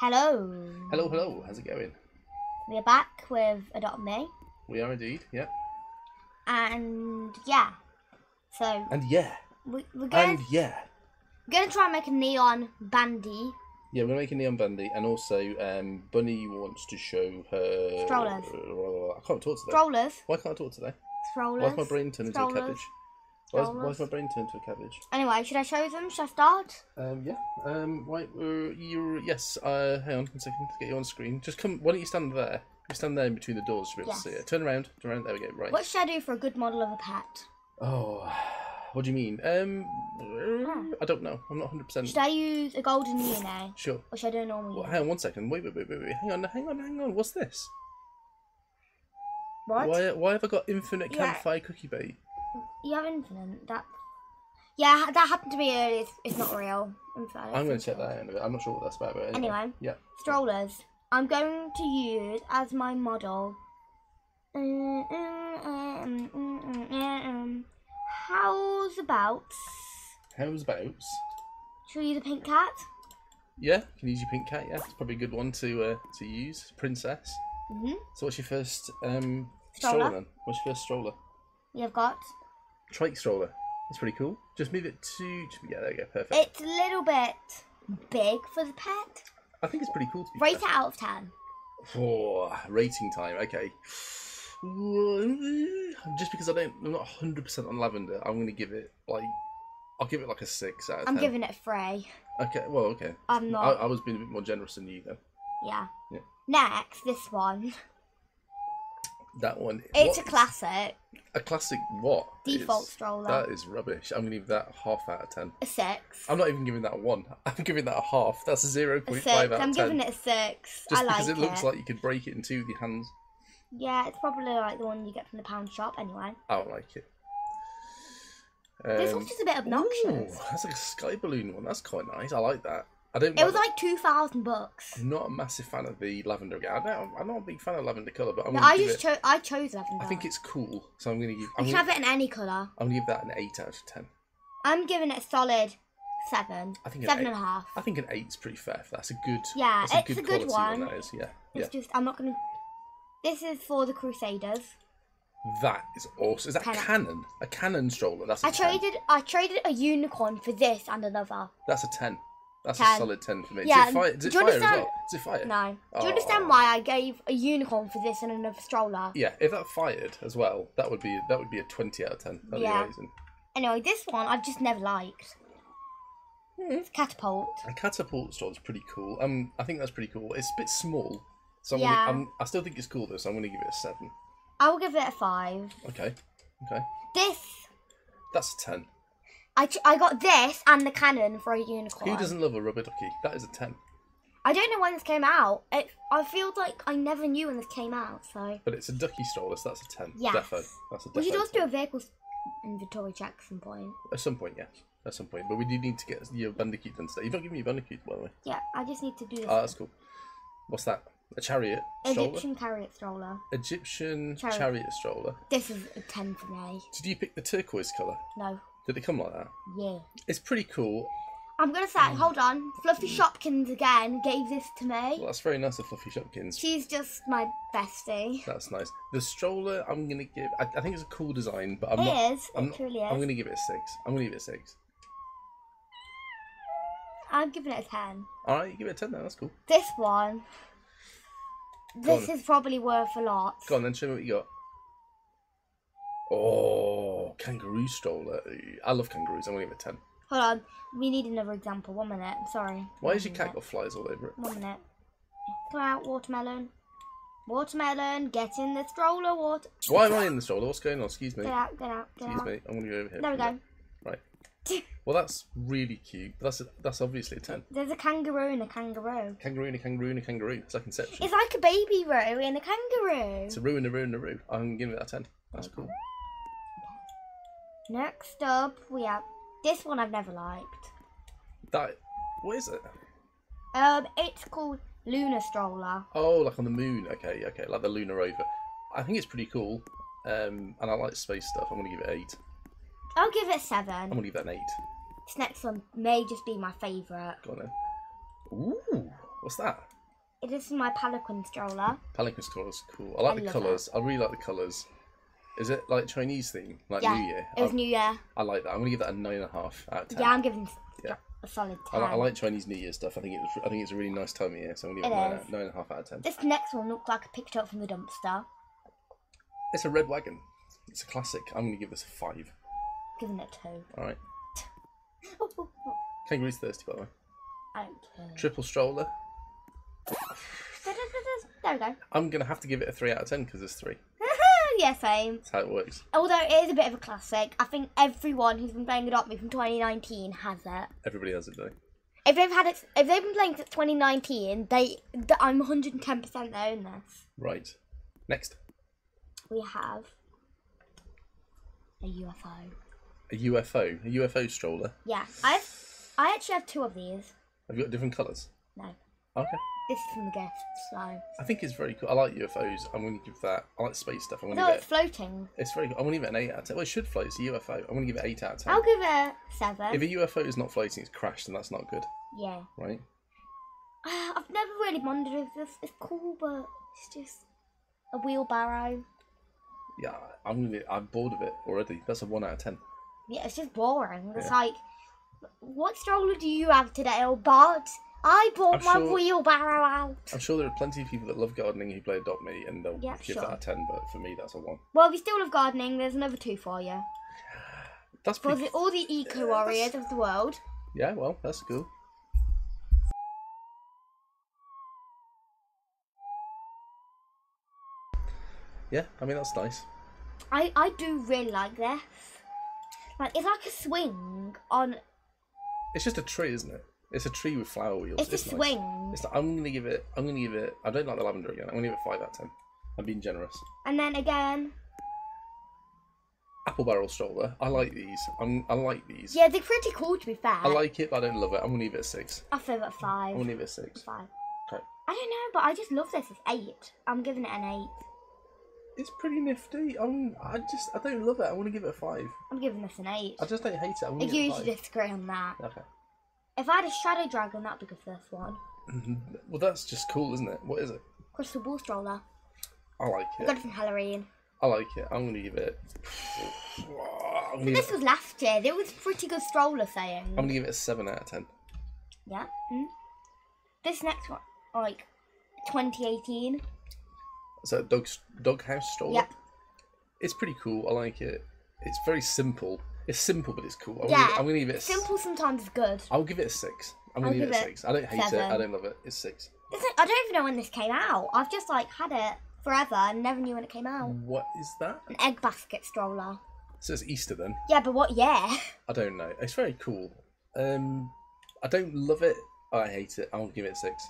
Hello. Hello, hello. How's it going? We're back with Adopt Me, We are indeed. Yeah. and yeah. So And yeah. we, we're going And yeah. We're going to try and make a neon bandy. Yeah, we're making Neon bandy. and also um, Bunny wants to show her. Strollers. I can't talk today. Strollers. Why can't I talk today? Strollers. Why's my brain turned into a cabbage? Why's, why's my brain turned to a cabbage? Anyway, should I show them? Should I start? Um, yeah. Um. Uh, you're yes. Uh, hang on one second to get you on screen. Just come. Why don't you stand there? You stand there in between the doors to be able to see it. Turn around. Turn around. There we go. Right. What should I do for a good model of a pet? Oh. What do you mean? Um, I don't know. I'm not 100 percent Should I use a golden uni sure. or should I do a normal Well, hang on one second. Wait, wait, wait, wait, wait. Hang on, hang on, hang on. What's this? What? Why, why have I got infinite Yeah. campfire cookie bait? You have infinite. That. Yeah, that happened to me earlier. It's, it's not real. In fact, I'm going to check that out in a bit. I'm not sure what that's about. But anyway. Anyway. Yeah. Strollers. I'm going to use as my model. How's about? How's about? Should we use a pink cat? Yeah, you can use your pink cat. Yeah, it's probably a good one to uh, to use. Princess. Mm-hmm. So what's your first um, Stroller. stroller then? What's your first stroller? Have got. Trike stroller. That's pretty cool. Just move it to. Yeah, there you go. Perfect. It's a little bit big for the pet. I think it's pretty cool to be Rate it out of ten. Oh, rating time. Okay. Just because I don't, I'm not 100 percent on lavender. I'm gonna give it like, I'll give it like a six out of I'm 10. giving it a three. Okay. Well, okay. I'm I, not. I was being a bit more generous than you though. yeah. Yeah. Next, this one. That one. It's what- a classic. A classic. What? Default It's- stroller. That is rubbish. I'm gonna give that half out of ten. A six. I'm not even giving that a one. I'm giving that a half. That's a zero A point five out I'm of ten. giving it a six. Just I like because it looks like you could break it in two with your hands. Yeah, it's probably like the one you get from the pound shop anyway. I don't like it. this Um, one's just a bit obnoxious. ooh, that's like a sky balloon one. That's quite nice. I like that. I don't. It was like- two thousand bucks. I'm not a massive fan of the lavender again. I don't, I'm not a big fan of lavender colour, but I'm No, I just chose. I chose lavender. I think it's cool, so I'm gonna give. You I'm can gonna, have it in any color. I'm gonna give that an eight out of ten. I'm giving it a solid seven. I think an Seven and a half. I think an eight's pretty fair. That's a good. Yeah, it's a good quality one. That is, yeah, It's yeah. just I'm not gonna. This is for the Crusaders. That is awesome. Is that Canon. cannon? A cannon stroller? That's a I 10. traded. I traded a unicorn for this and another. That's a ten. That's a solid ten for me. Yeah, Is it fire? Does it do you fire as understand- well? Does it fire? No. Do you Oh. understand why I gave a unicorn for this and another stroller? Yeah, if that fired as well, that would be that would be a twenty out of ten. That'd Yeah. be amazing. Anyway, this one I've just never liked. It's catapult. A catapult store is pretty cool. Um, I think that's pretty cool. It's a bit small, so I'm Yeah. gonna, I'm, I still think it's cool though. So I'm going to give it a seven. I will give it a five. Okay, okay, This that's a ten. I, ch- I got this and the cannon for a unicorn. Who doesn't love a rubber ducky? That is a ten. I don't know when this came out. It, I feel like I never knew when this came out. So But it's a ducky stroller, so that's a ten. Yes. Defo. That's a defo. we should also do a vehicle inventory check at some point. At some point, yes. At some point, but we do need to get your bandicoot done today. You've not given me your bandicoot, by the way. Yeah, I just need to do this. Ah, that's cool. What's that? A chariot stroller? Egyptian chariot stroller. Egyptian Chariot. chariot stroller. This is a ten for me. Did you pick the turquoise colour? No. Did it come like that? Yeah. It's pretty cool. I'm gonna say, um, hold on. Fluffy hmm. Shopkins again gave this to me. Well, that's very nice of Fluffy Shopkins. She's just my bestie. That's nice. The stroller, I'm gonna give. I, I think it's a cool design, but I'm It not. is. I'm It not- truly is. I'm gonna give it a six. I'm gonna give it a six. I'm giving it a 10. All right, you give it a ten. Then that's cool. This one. Go This on. is probably worth a lot. Go on, then show me what you got. Oh, kangaroo stroller. I love kangaroos. I'm gonna give it a ten. Hold on. We need another example. One minute. Sorry. Why One has your cat got flies all over it? One minute. Come out, watermelon. Watermelon, get in the stroller, water. Why am I in the stroller? What's going on? Excuse me. Get out, get out, get Excuse out. me. I'm gonna go over here. There we go. Right. Well, that's really cute. That's a, that's obviously a ten. There's a kangaroo and a kangaroo. Kangaroo and a kangaroo and a kangaroo. It's like Inception. It's like a baby row and a kangaroo. It's a roo and a roo and a roo. I'm giving it a ten. That's cool. Next up, we have this one I've never liked. That. What is it? Um, it's called Lunar Stroller. Oh, like on the moon. Okay, okay, like the lunar rover. I think it's pretty cool. Um, and I like space stuff. I'm gonna give it eight. I'll give it seven. I'm gonna give that an eight. This next one may just be my favourite. Go on then. Ooh. What's that? This is my Pelican stroller. Pelican strollers, cool. I like I the colours. I really like the colours. Is it like Chinese theme, like Yeah, New Year? It was I, New Year. I like that. I'm gonna give that a nine and a half out of ten. Yeah, I'm giving Yeah. a solid I, 10. like, I like Chinese New Year stuff. I think it was. I think it's a really nice time of year. So I'm gonna give it, It a nine, out- nine and a half out of ten. This next one looked like I picked up from the dumpster. It's a red wagon. It's a classic. I'm gonna give this a five. Giving it a 2. All right. Kangaroo's thirsty, by the way. I don't care. Triple stroller. There we go. I'm gonna have to give it a three out of ten because there's three. Yeah, same. That's how it works. Although it is a bit of a classic, I think everyone who's been playing Adopt Me from 2019 has it. Everybody has it though. If they've had it, if they've been playing since 2019, they, I'm 110 percent they own this. Right. Next, We have a UFO. a UFO. A UFO stroller. Yeah, I've I actually have two of these. Have you got different colours? No, Okay. this is from the gift, so I think it's very cool. I like UFOs. I'm going to give that. I like space stuff. I'm going to no, give it's it. floating. It's very. I'm going to give it an eight out of ten. Well, it should float. It's a UFO. I'm going to give it eight out of 10 I'll give it a seven. If a UFO is not floating, it's crashed, and that's not good, yeah, right? Ah, I've never really wondered if this is cool, but it's just a wheelbarrow. Yeah, I'm gonna. I'm bored of it already. That's a one out of ten. Yeah, it's just boring. It's Yeah. like, what stroller do you have today, old Bart? I bought I'm my sure- wheelbarrow out. I'm sure there are plenty of people that love gardening who play Adopt Me, and they'll Yeah, give sure. that a ten. But for me, that's a one. Well, if you still love gardening, there's another two for you. That's For pretty. the, all the eco warriors of the world. Yeah, well, that's cool. Yeah, I mean that's nice. I, I do really like this. Like, it's like a swing on. It's just a tree, isn't it? It's a tree with flower wheels. It's a nice. swing. It's I'm gonna give it. I'm gonna give it. I don't like the lavender again. I'm gonna give it five out of ten. I'm being generous. And then again, Apple barrel stroller. I like these. I'm. I like these. yeah, they're pretty cool to be fair. I like it, but I don't love it. I'm gonna give it a six. I feel it five. I'm gonna give it a six. Five. Okay. I don't know, but I just love this. It's eight. I'm giving it an eight. It's pretty nifty. I'm. I just. I don't love it. I want to give it a five. I'm giving this an eight. I just don't hate it. I want I to give it a usually five. disagree on that. Okay. If I had a shadow dragon, that'd be the first one. Well, that's just cool, isn't it? What is it? Crystal ball stroller. I like it. I got it from Halloween. I like it. I'm gonna give it. Gonna give This it, was last year. It was pretty good stroller saying. I'm gonna give it a seven out of ten. Yeah. Mm. This next one, like 2018. Is that dog house stroller? Yep. It's pretty cool. I like it. It's very simple. It's simple, but it's cool. I'm, Yeah, gonna, I'm gonna give it. A, Simple sometimes is good. I'll give it a six. I'm I'll gonna give, give it a six. I don't hate it. I don't love it. It's six. This is- I don't even know when this came out. I've just like had it forever and never knew when it came out. What is that? An egg basket stroller. So it's Easter then. Yeah, but what? Yeah. I don't know. It's very cool. Um, I don't love it. I hate it. I'll give it a six.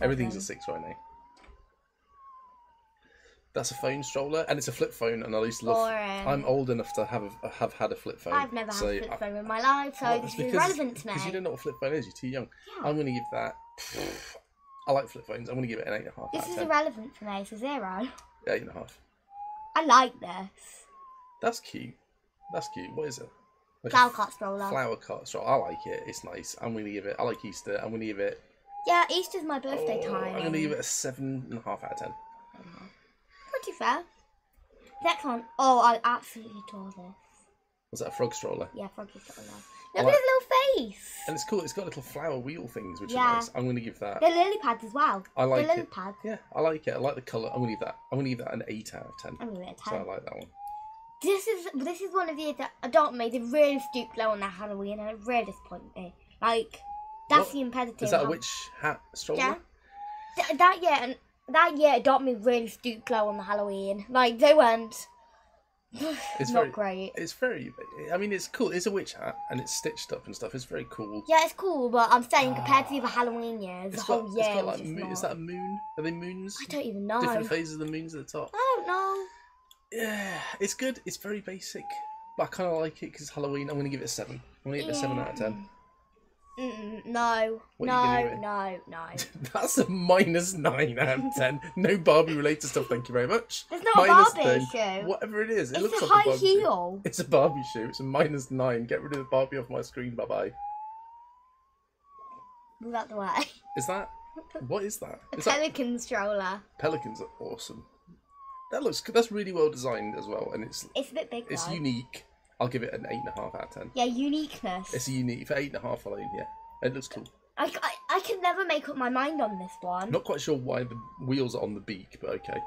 Everything's a six right now. That's a phone stroller, and it's a flip phone. And I used to love. Boring. I'm old enough to have a, have had a flip phone. I've never had a flip I- phone in my life, so Well, this it's is irrelevant to me. Because you don't know what a flip phone is. You're too young. Yeah. I'm going to give that. I like flip phones. I'm going to give it an eight and a half. This is 10. irrelevant for me. It's a zero. Eight and a half. I like this. That's cute. That's cute. What is it? Like Flower cart stroller. Flower cart stroller. I like it. It's nice. I'm going to give it. I like Easter. I'm going to give it. Yeah, Easter's my birthday oh, time. I'm going to give it a seven and a half out of ten. Pretty fair. Next one. Oh, I absolutely adore this. Was that a frog stroller? Yeah, Froggy stroller. Look like- at his little face. And it's cool. It's got little flower wheel things, which Yeah. are nice. I'm going to give that. They're lily pads as well. I like They're lily it. pads. Yeah, I like it. I like the colour. I'm going to give that. I'm going to give that an eight out of ten. I'm giving it a So I like that one. This is this is one of the that Adopt Me. They really stooped low on that Halloween, and it really disappointed me. Like that's What? the imperative. Is that a witch hat stroller? Yeah. Th- that yeah, and that year Adopt Me really stooped low on the Halloween. Like they went. It's not very- great. It's very. I mean, it's cool. It's a witch hat and it's stitched up and stuff. It's very cool. Yeah, it's cool, but I'm saying compared to the ah. other Halloween years, the whole got, year it's got like moon, is that a moon? Are they moons? I don't even know. Different phases of the moons at the top. I don't know. Yeah, it's good. It's very basic, but I kind of like it because Halloween. I'm gonna give it a seven. I'm gonna give it a seven out of ten. No, no, no, no. That's a minus nine out of ten. No Barbie related stuff. Thank you very much. It's not a Barbie 10. shoe. Whatever it is, it It's looks a like a high Barbie shoe. heel. It's a Barbie shoe. It's a minus nine. Get rid of the Barbie off my screen. Bye bye. Move out the way. Is that what is that? A Is that pelican stroller. pelicans are awesome. That looks that's really well designed as well, and it's It's a bit big it's though. unique. I'll give it an eight and a half out of ten. Yeah, uniqueness. It's a unique for eight and a half alone. Yeah, it looks cool. I, I, I can never make up my mind on this one. Not quite sure why the wheels are on the beak, but okay.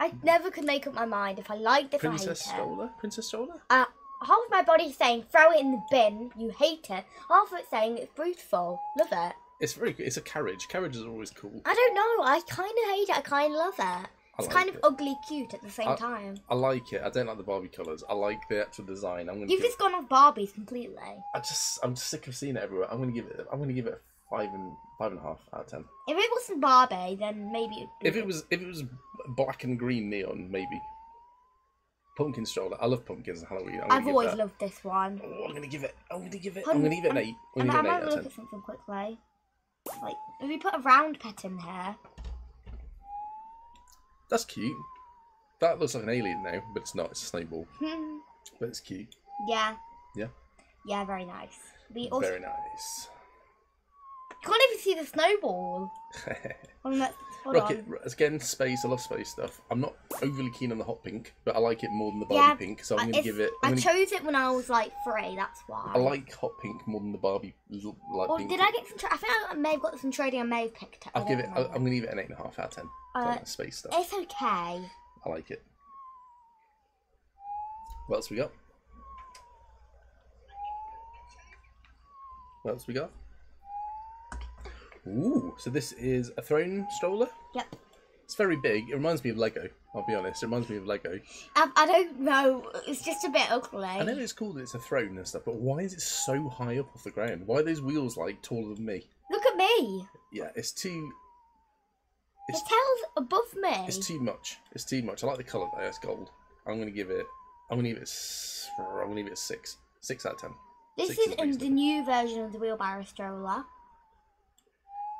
I never could make up my mind if I liked it or hate Princess it. stroller, princess stroller. Uh, half of my body's saying throw it in the bin, you hate it. Half of it's saying it's beautiful, love it. It's very. Good. It's a carriage. Carriages are always cool. I don't know, I kind of hate it, I kind of love it. I It's like kind of it. ugly cute at the same I- time. I like it. I don't like the Barbie colours. I like the actual design. I'm gonna. You've give, just gone off Barbies completely. I just. I'm just sick of seeing it everywhere. I'm gonna give it. I'm gonna give it a five and five and a half out of ten. If it wasn't Barbie, then maybe it'd be If it was. If it was black and green neon, maybe. Pumpkin stroller. I love pumpkins and Halloween. I'm I've always that- loved this one. Oh, I'm gonna give it. I'm gonna give it. Hun- I'm gonna give it an I'm- eight. I'm gonna I'm give it an having eight out of look at something quickly. Like, if we put a round pet in here, That's cute. That looks like an alien now, but it's not. It's a snowball, but it's cute. yeah. Yeah. Yeah, very nice. We also Very nice. You can't even see the snowball. Hold on, let's- hold Rocket on. again, space. I love space stuff. I'm not overly keen on the hot pink, but I like it more than the Barbie Yeah, pink, so I- I'm gonna give it. I I'm gonna, chose it when I was like three. That's why. I like hot pink more than the Barbie l- light Or pink. did I get some? I think I may have got some trading. I may have picked it. I I'll give it. I- I'm gonna give it an eight and a half out of ten. Uh, space stuff. It's okay. I like it. What else we got? What else we got? Ooh, so this is a throne stroller. Yep. It's very big. It reminds me of Lego. I'll be honest. It reminds me of Lego. I, I don't know. It's just a bit ugly. I know it's cool that it's a throne and stuff, but why is it so high up off the ground? Why are those wheels like taller than me? Look at me. Yeah, it's too. It It's tells above me. it's too much. It's too much. I like the colour though. It's gold. I'm gonna give it. I'm gonna give it. I'm gonna give it a six. Six out of ten. this six is is in the new version of the wheelbarrow stroller.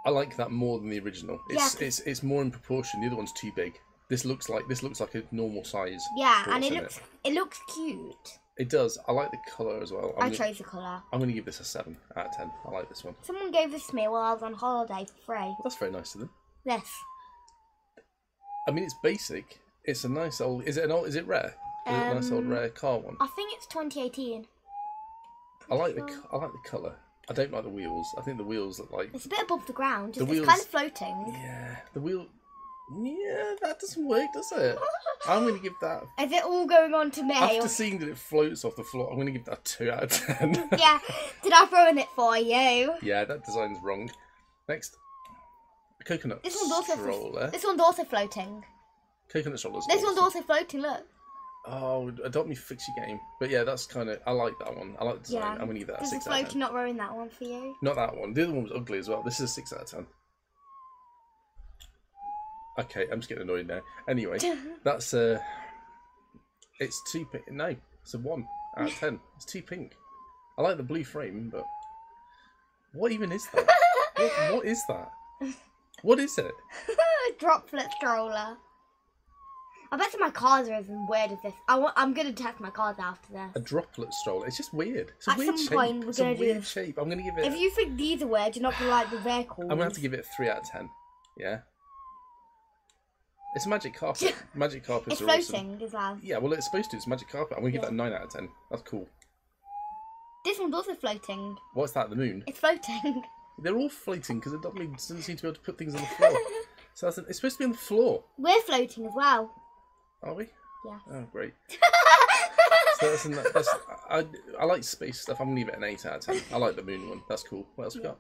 I like that more than the original. It's Yeah, it's it's more in proportion. The other one's too big. This looks like this looks like a normal size. Yeah, and it looks it. looks cute. It does. I like the colour as well. I'm I gonna, chose the colour. I'm gonna give this a seven out of ten. I like this one. Someone gave this to me while I was on holiday for free. That's very nice of them. Yes. I mean, it's basic. It's a nice old. Is it an old? Is it rare? Is it a nice old Um, rare car one? I think it's 2018. I like the. sure. co- I like the colour. I don't like the wheels. I think the wheels look like. It's a bit above the ground. Just, The it's kind of floating. Yeah, the wheel. Yeah, that doesn't work, does it? I'm gonna give that. Is it all going on to me? After or- seeing that it floats off the floor, I'm gonna give that a two out of ten. yeah. Did I ruin it for you? Yeah, that design's wrong. Next, coconut This one's also stroller. This one's also floating. Coconut strollers. This one's also floating. Look. Oh, adopt me fix your game. But yeah, that's kind of. I like that one. I like the design. Yeah. I'm gonna give that a Does the six out of floating ten. not ruin that one for you? Not that one. The other one was ugly as well. This is a six out of ten. Okay, I'm just getting annoyed now. Anyway, that's uh It's too pink. No, it's a one out of ten. It's too pink. I like the blue frame, but what even is that? what, what is that? What is it? Droplet stroller. I bet my cards are as weird as this. I want, I'm gonna test my cards after this. A droplet stroller. It's just weird. It's a At weird some shape. point, we're it's a gonna do weird this. shape. I'm gonna give it. If you think these are weird, you're not gonna like the vehicles. I'm gonna have to give it a three out of ten. Yeah. It's a magic carpet. magic carpets It's are awesome. floating as well. Yeah, well, it's supposed to. It's magic carpet. I'm gonna give Yeah. that a nine out of ten. That's cool. This one's also floating. What's that? The moon? It's floating. They're all floating because it doesn't doesn't seem to be able to put things on the floor. so that's it's supposed to be on the floor. We're floating as well. Are we? Yeah. Oh, great. So that's, an, that's I, I like space stuff. I'm gonna give it an eight out of ten. I like the moon one. That's cool. What else we got?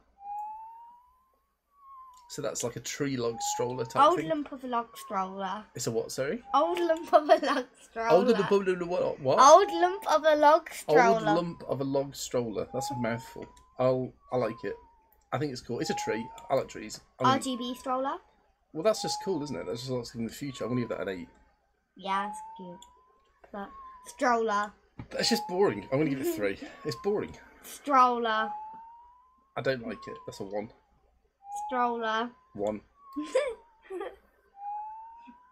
So that's like a tree log stroller type Old thing. lump of a log stroller. It's a what? Sorry. Old lump of a log stroller. The blah, blah, blah, what? What? Old lump of a log stroller. Old lump of a log stroller. That's a mouthful. I'll I like it. I think it's cool. It's a tree. I like trees. I'm RGB stroller. well, that's just cool, isn't it? That's just lots in the future. I'm gonna give that an eight. Yeah, it's cute. But stroller, That's just boring. I'm gonna give it three. It's boring. stroller, I don't like it. That's a one. stroller. One.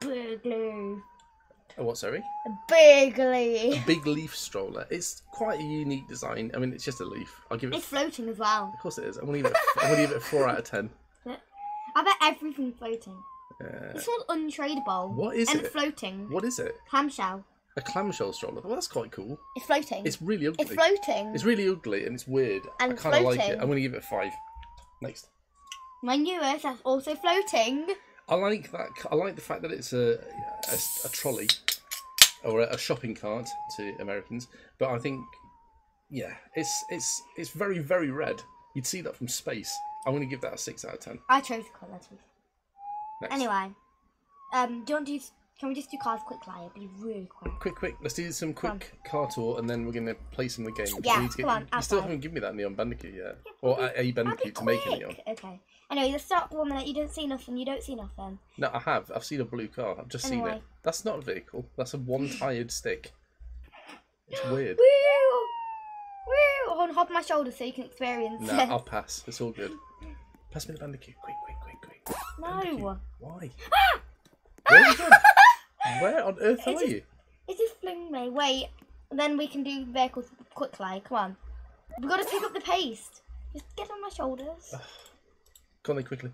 Glue. Oh, what, sorry? A big leaf. Big leaf stroller. It's quite a unique design. I mean, it's just a leaf. I'll give it. It's floating as well. Of course it is. I'm gonna give it. I'm gonna give it a four out of ten. I bet everything's floating. Uh, It's all untradeable. What is and it? And floating. what is it? Clamshell. A clamshell stroller. Well, that's quite cool. It's floating. It's really ugly. It's floating. It's really ugly and it's weird. And I kind of like it. I'm gonna give it a five. Next. My newest that's also floating. I like that. I like the fact that it's a a, a trolley or a, a shopping cart to Americans. But I think, yeah, it's it's it's very very red. You'd see that from space. I'm gonna give that a six out of ten. I chose the colour. Next. Anyway, um, do you want to? do- Can we just do cars quickly? It'll be really quick. Quick, quick. Let's do some quick car tour, and then we're gonna play some of the game. Yeah, come on, You still haven't given me that neon bandicoot yet, Yeah, or I'll a, a bandicoot to make a neon. Okay. Anyway, let's start with one that you don't see nothing. You don't see nothing. No, I have. I've seen a blue car. I've just seen it. That's not a vehicle. That's a one-tired stick. It's weird. Woo! Woo! Hold on, hop on my shoulder so you can experience No, it. I'll pass. It's all good. Pass me the bandicoot. Quick, quick, quick, quick. Bandicoot. No. Why? Ah! Where, are you? Ah! Where on earth It are just- you? It just fling me. Wait. Then we can do vehicles quickly. Come on. We've got to pick up the pace. Just get on my shoulders. Ah. Come on quickly.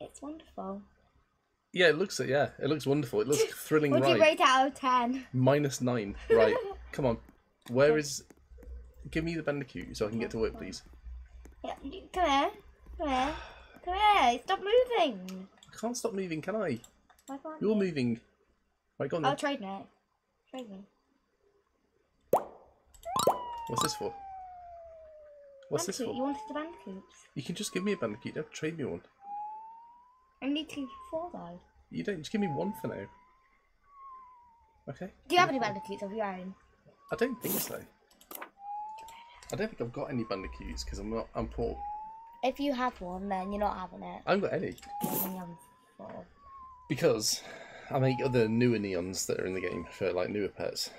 It's wonderful. Yeah, it looks yeah, it looks wonderful. It looks thrilling Would you ride. rate it out of 10? Minus nine. Right. Come on. Where is? Give me the bandicoot so I can get to work, please. Yeah, come here. Come here. Come here. Stop moving. I can't stop moving, can I? Why can't You're you? moving. Right, go on I'll then. trade it. Trade me. What's this for? What's this Bandicoot. for? You wanted the bandicoots. You can just give me a bandicoot. Don't trade me one. I need to give you four though. You don't. Just give me one for now. Okay. Do you have any bandicoots of your own? I don't think so. I don't think I've got any bandicoots because I'm not. I'm poor. If you have one, then you're not having it. I haven't got any Then you have four. because I make other newer neons that are in the game for like newer pets.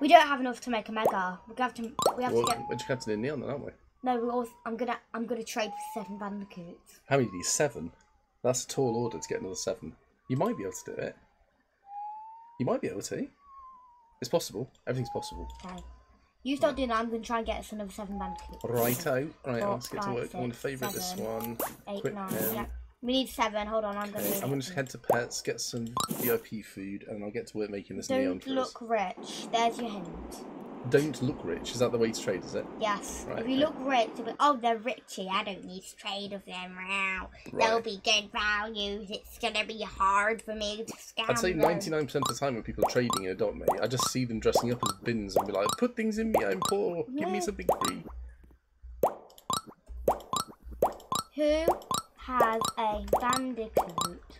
We don't have enough to make a mega. We have to. We have Well, to get. we're just going to do neon then, aren't we? No, we also. I'm gonna. I'm gonna trade for seven bandicoots. How many do you need? Seven. That's a tall order to get another seven. You might be able to do it. You might be able to. It's possible. Everything's possible. Okay. You start doing that. I'm gonna try and get us another seven bandicoots. Righto. Right, Four, let's get to work. I want to favourite this one. Eight, Quick nine. pen. Yeah. We need seven. Hold on. I'm gonna. I'm going to head to pets, get some VIP food, and I'll get to work making this neon Don't look rich. There's your hint. Don't look rich. Is that the way to trade? Is it? Yes. Right, if you okay. look rich, you'll be, oh, they're richy. I don't need to trade with them now. They'll be good values. It's gonna be hard for me to scam I'd say 99% of the time when people are trading in a Adopt Me, I just see them dressing up as bins and be like, put things in me, I'm poor, give me something free. Who has a bandicoot?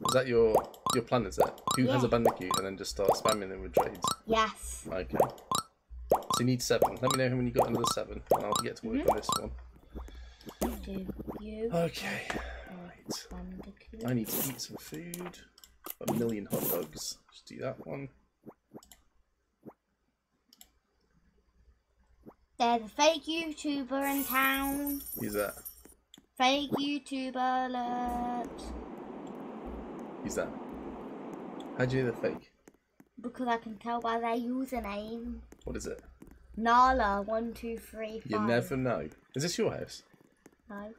Is that your your plan, is it? Who has a bandicoot and then just start spamming them with trades? Yes. Okay. So you need seven. Let me know how many you got another seven, and I'll get to work Mm-hmm. on this one. Do you Okay. Right. bandicoot? I need to eat some food. A million hot dogs. Just do that one. There's a fake YouTuber in town. Who's that? Fake YouTuber alert. Who's that? How'd you know they're fake? Because I can tell by their username. What is it? Nala one two three five. You never know. Is this your house? No.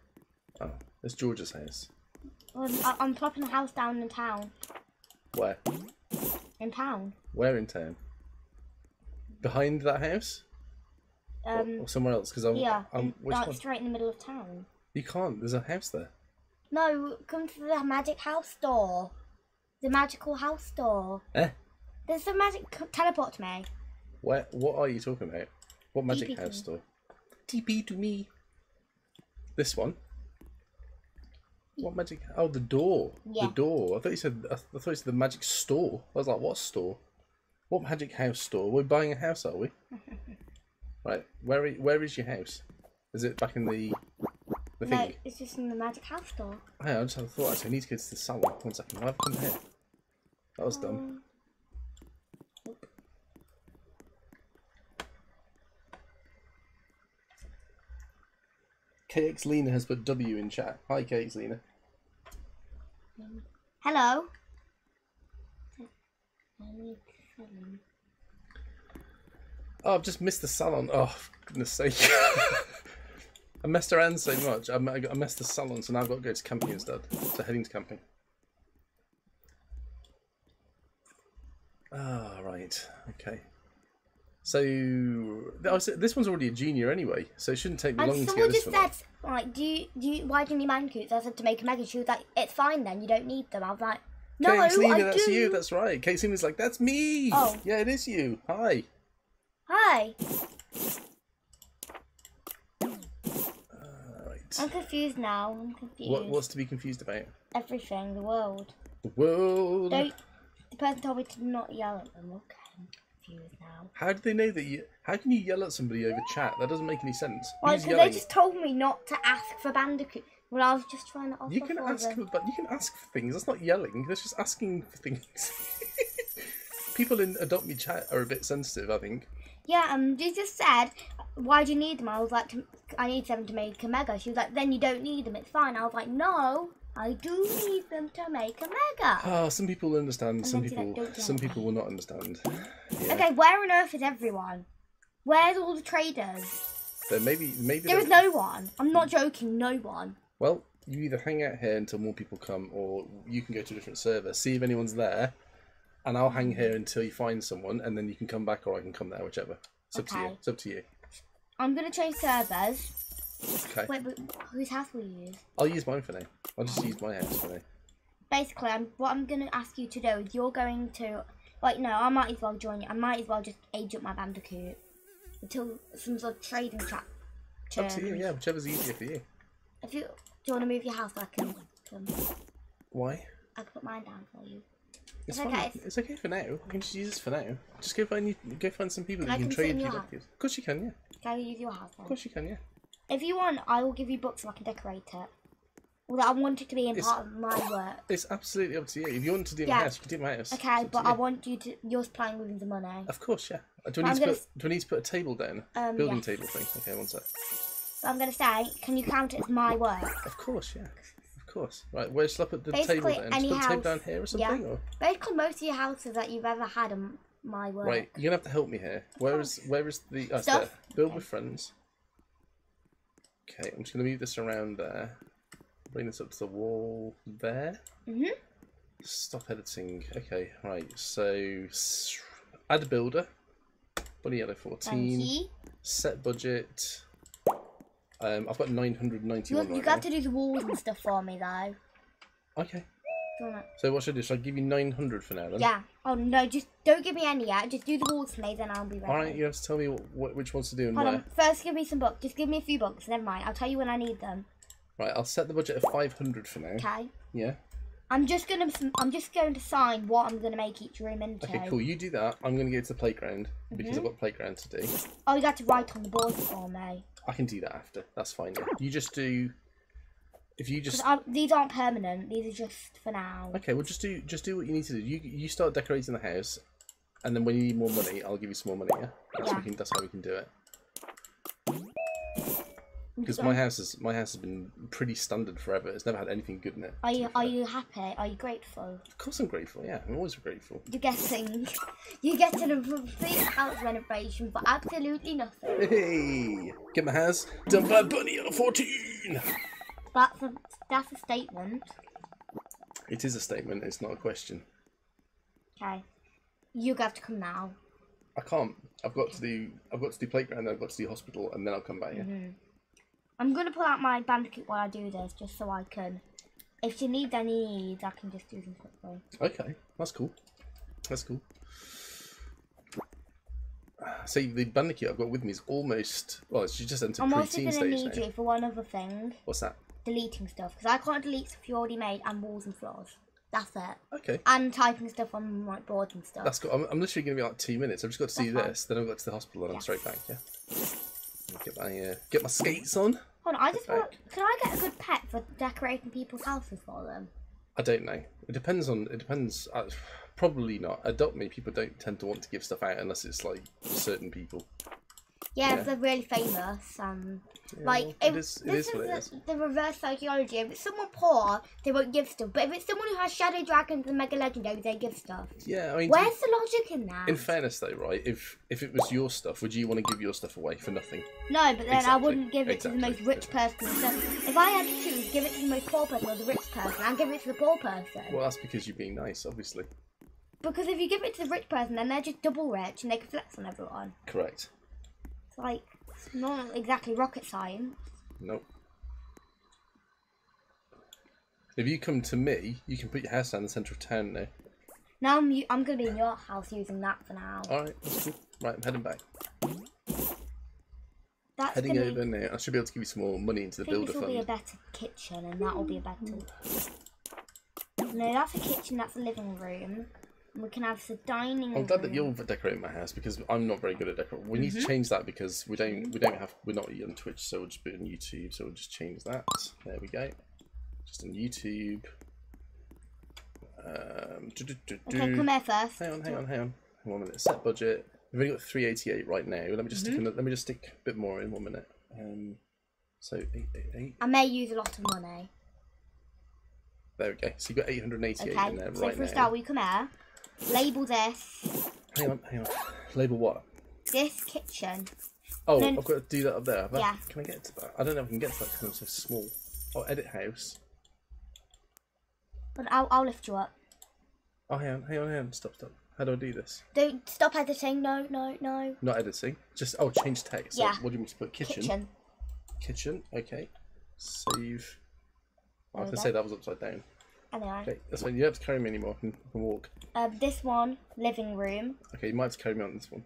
Oh, it's George's house. Well, I'm plopping a house down in town. Where? In town. Where in town? Behind that house? Or- Um. or somewhere else? Because I'm. Yeah. I'm which like one? straight in the middle of town. You can't. There's a house there. No, come to the magic house store. The magical house store. Eh? There's the magic. Teleport to me. Where? What are you talking about? What magic TP house store? TP to me. This one. What magic? Oh, the door. Yeah. The door. I thought you said. I thought you said the magic store. I was like, what store? What magic house store? We're buying a house, are we? right. Where? Where is your house? Is it back in the the No, it's just in the magic house store. Hey, I just had a thought. Actually, I need to go to the salon. One second. I've come here. That was dumb. Um, KX Lena has put W in chat. Hi, KX Lena. Hello. Oh, I've just missed the salon. Oh, for goodness sake. I messed around so much. I, I messed the salon, so now I've got to go to camping instead. So heading to camping. Ah, right. Okay. So th- I said- this one's already a junior anyway, so it shouldn't take me And long to someone get this just one. said, like, do you, do you, why do you need mancoots? I said to make a mega. She was like, it's fine then, you don't need them. I was like, no, Kate Selena, I that's do. you. That's right. Kate Selena's like, that's me. Oh. Yeah, it is you. Hi. Hi. Right. I'm confused now. I'm confused. What, what's to be confused about? Everything, the world. The world. Don't. The person told me to not yell at them. Okay, I'm confused now. How do they know that you? How can you yell at somebody over chat? That doesn't make any sense. Well, Who's because yelling? they just told me not to ask for Bandicoot. Well, I was just trying to offer You can for ask, them. but you can ask for things. That's not yelling. That's just asking for things. People in Adopt Me chat are a bit sensitive. I think. Yeah, um, you just said, why do you need them? I was like, to, I need them to make a mega. She was like, then you don't need them. It's fine. I was like, no, I do need them to make a mega. Ah, some people understand. Some like, people, some people will not understand. Yeah. Okay, where on earth is everyone? Where's all the traders? So maybe, maybe There is no one. I'm not joking. No one. Well, you either hang out here until more people come, or you can go to a different server, see if anyone's there, and I'll hang here until you find someone, and then you can come back, or I can come there, whichever. It's up to you. Okay. It's up to you. I'm gonna change servers. Okay. Wait, but whose house will you use? I'll use mine for now. I'll just use my house for now. Basically, I'm, what I'm gonna ask you to do is you're going to, like, no, I might as well join you. I might as well just age up my bandicoot until some sort of trading chat. Up to you. Yeah, whichever's easier for you. If you do you want to move your house, I can. Um, Why? I can put mine down for you. It's It's okay. It's okay for now. You can just use this for now. Just go find you, go find some people Can that you can come trade your house? Of course you can. Yeah. Can I use your house Of course you can. Yeah. If you want, I will give you books so I can decorate it. Although I want it to be in It's- part of my work. It's absolutely up to you. If you want to do my Yeah. house, you can do my house. It's Okay, up but I you. want you to. You're supplying me with the money. Of course, yeah. Uh, Do we I'm need to gonna put? Do I need to put a table down? Um, Building yes. table thing. Okay, one sec. So I'm gonna say, can you count it as my work? Of course, yeah. Of course. Right, where shall I put the Basically, table down? any put the table house- down here or yeah. something? Or? Basically, most of your houses that you've ever had are my work. Right, you're gonna have to help me here. Where is where is the oh, it's Stuff. Build with friends. Okay, I'm just gonna move this around there. Bring this up to the wall there. Mhm. Stop editing. Okay, right. So add builder. Bunny yellow 14. Set budget. Um, I've got You, 991 you right got now. to do the walls and stuff for me though. Okay. Do you wanna- So what should I do? Should I give you 900 for now then? Yeah. Oh no, just don't give me any yet. Just do the walls for me, then I'll be ready. Alright, you have to tell me what, what, which ones to do and Hold where. on. First, give me some books. Just give me a few books. Never mind. I'll tell you when I need them. Right, I'll set the budget at 500 for now. Okay. Yeah. I'm just gonna. I'm just going to sign what I'm gonna make each room into. Okay, cool. You do that. I'm going to go to the playground because Mhm. I've got playground to do. Oh, you got to write on the board for me. I can do that after. That's fine. Yeah. You just do. If you just. These aren't permanent. These are just for now. Okay, well just do just do what you need to do. You you start decorating the house, and then when you need more money, I'll give you some more money. Yeah. That's, Yeah. We can, that's how we can do it. Because my house is my house has been pretty standard forever. It's never had anything good in it. Are you are you happy? Are you grateful? Of course, I'm grateful. Yeah, I'm always grateful. You're getting you're getting a complete house renovation for absolutely nothing. Hey, get my house done by Bunny on a 14. That's a that's a statement. It is a statement. It's not a question. Okay. You have to come now. I can't. I've got to do. I've got to do playground. Then I've got to do hospital, and then I'll come back. Yeah. Mhm. I'm gonna pull out my bandicoot while I do this, just so I can. If she needs any needs, I can just do them quickly. Okay, that's cool. That's cool. See, the bandicoot I've got with me is almost. Well, it's just entered I'm also pre-teen gonna need now. you for one other thing: What's that? Deleting stuff, because I can't delete stuff you already made and walls and floors. That's it. Okay, And typing stuff on my boards and stuff. that's cool. I'm, I'm literally going to be like two minutes. I've just got to fine. this, then I've got to the hospital, and I'm straight back. Yeah. Get my uh, get my skates on. Hold on, I just want. Can I get a good pet for decorating people's houses for them? I don't know. It depends on. It depends. Uh, probably not. Adopt me. People don't tend to want to give stuff out unless it's like certain people. Yeah, Yeah. they're really famous. Um, Yeah, like if, it is. It this is it the, the reverse psychology. If it's someone poor, they won't give stuff. But if it's someone who has shadow dragons and mega legendaries, they give stuff. Yeah, I mean, Where's the logic in that? in fairness though, right? If if it was your stuff, would you want to give your stuff away for nothing? no, but then I wouldn't give it to the most rich person. So if I had to choose, give it to the most poor person or the rich person, I'd give it to the poor person. Well, that's because you're being nice, obviously. Because if you give it to the rich person, then they're just double rich and they can flex on everyone. Correct. It's like it's not exactly rocket science. Nope. If you come to me, you can put your house down in the centre of town now. Now I'm I'm gonna be in your house using that for now. All right, that's cool. Right, I'm heading back. That's Heading gonna over now. I should be able to give you some more money into the builder this will be a better kitchen, and that will be a better. No, that's a kitchen. That's a living room. And we can have the dining I'm glad that you're decorating my house because I'm not very good at decorating. We need Mm-hmm. to change that because we don't we don't have we're not on Twitch, so we'll just be on YouTube. So we'll just change that. There we go. Just on YouTube. Um, do, do, do, Okay, come here first. Hang on, hang on, hang on. One minute. Set budget. We've only got 388 right now. Let me just Mm-hmm. stick. In, let me just stick a bit more in one minute. Um, so 888. I may use a lot of money. There we go. So you've got 888 Okay, in there so right for a now. start, we come here. Label this. Hang on, hang on. Label what? This kitchen. Oh, Then- I've got to do that up there. I? Yeah. Can I get to that? I don't know if I can get to that because I'm so small. Oh, edit house. But I'll, I'll lift you up. Oh, hang on, hang on, hang on. Stop, stop. How do I do this? Don't stop editing. No, no, no. Not editing. Just, oh, change text. So Yeah. what do you mean to put? Kitchen. Kitchen. Kitchen. Okay. Save. Oh, I was going to say that was upside down. Anyway, Okay, that's fine. You don't have to carry me anymore. I can, I can walk. um, this one, living room. Okay, you might have to carry me on this one.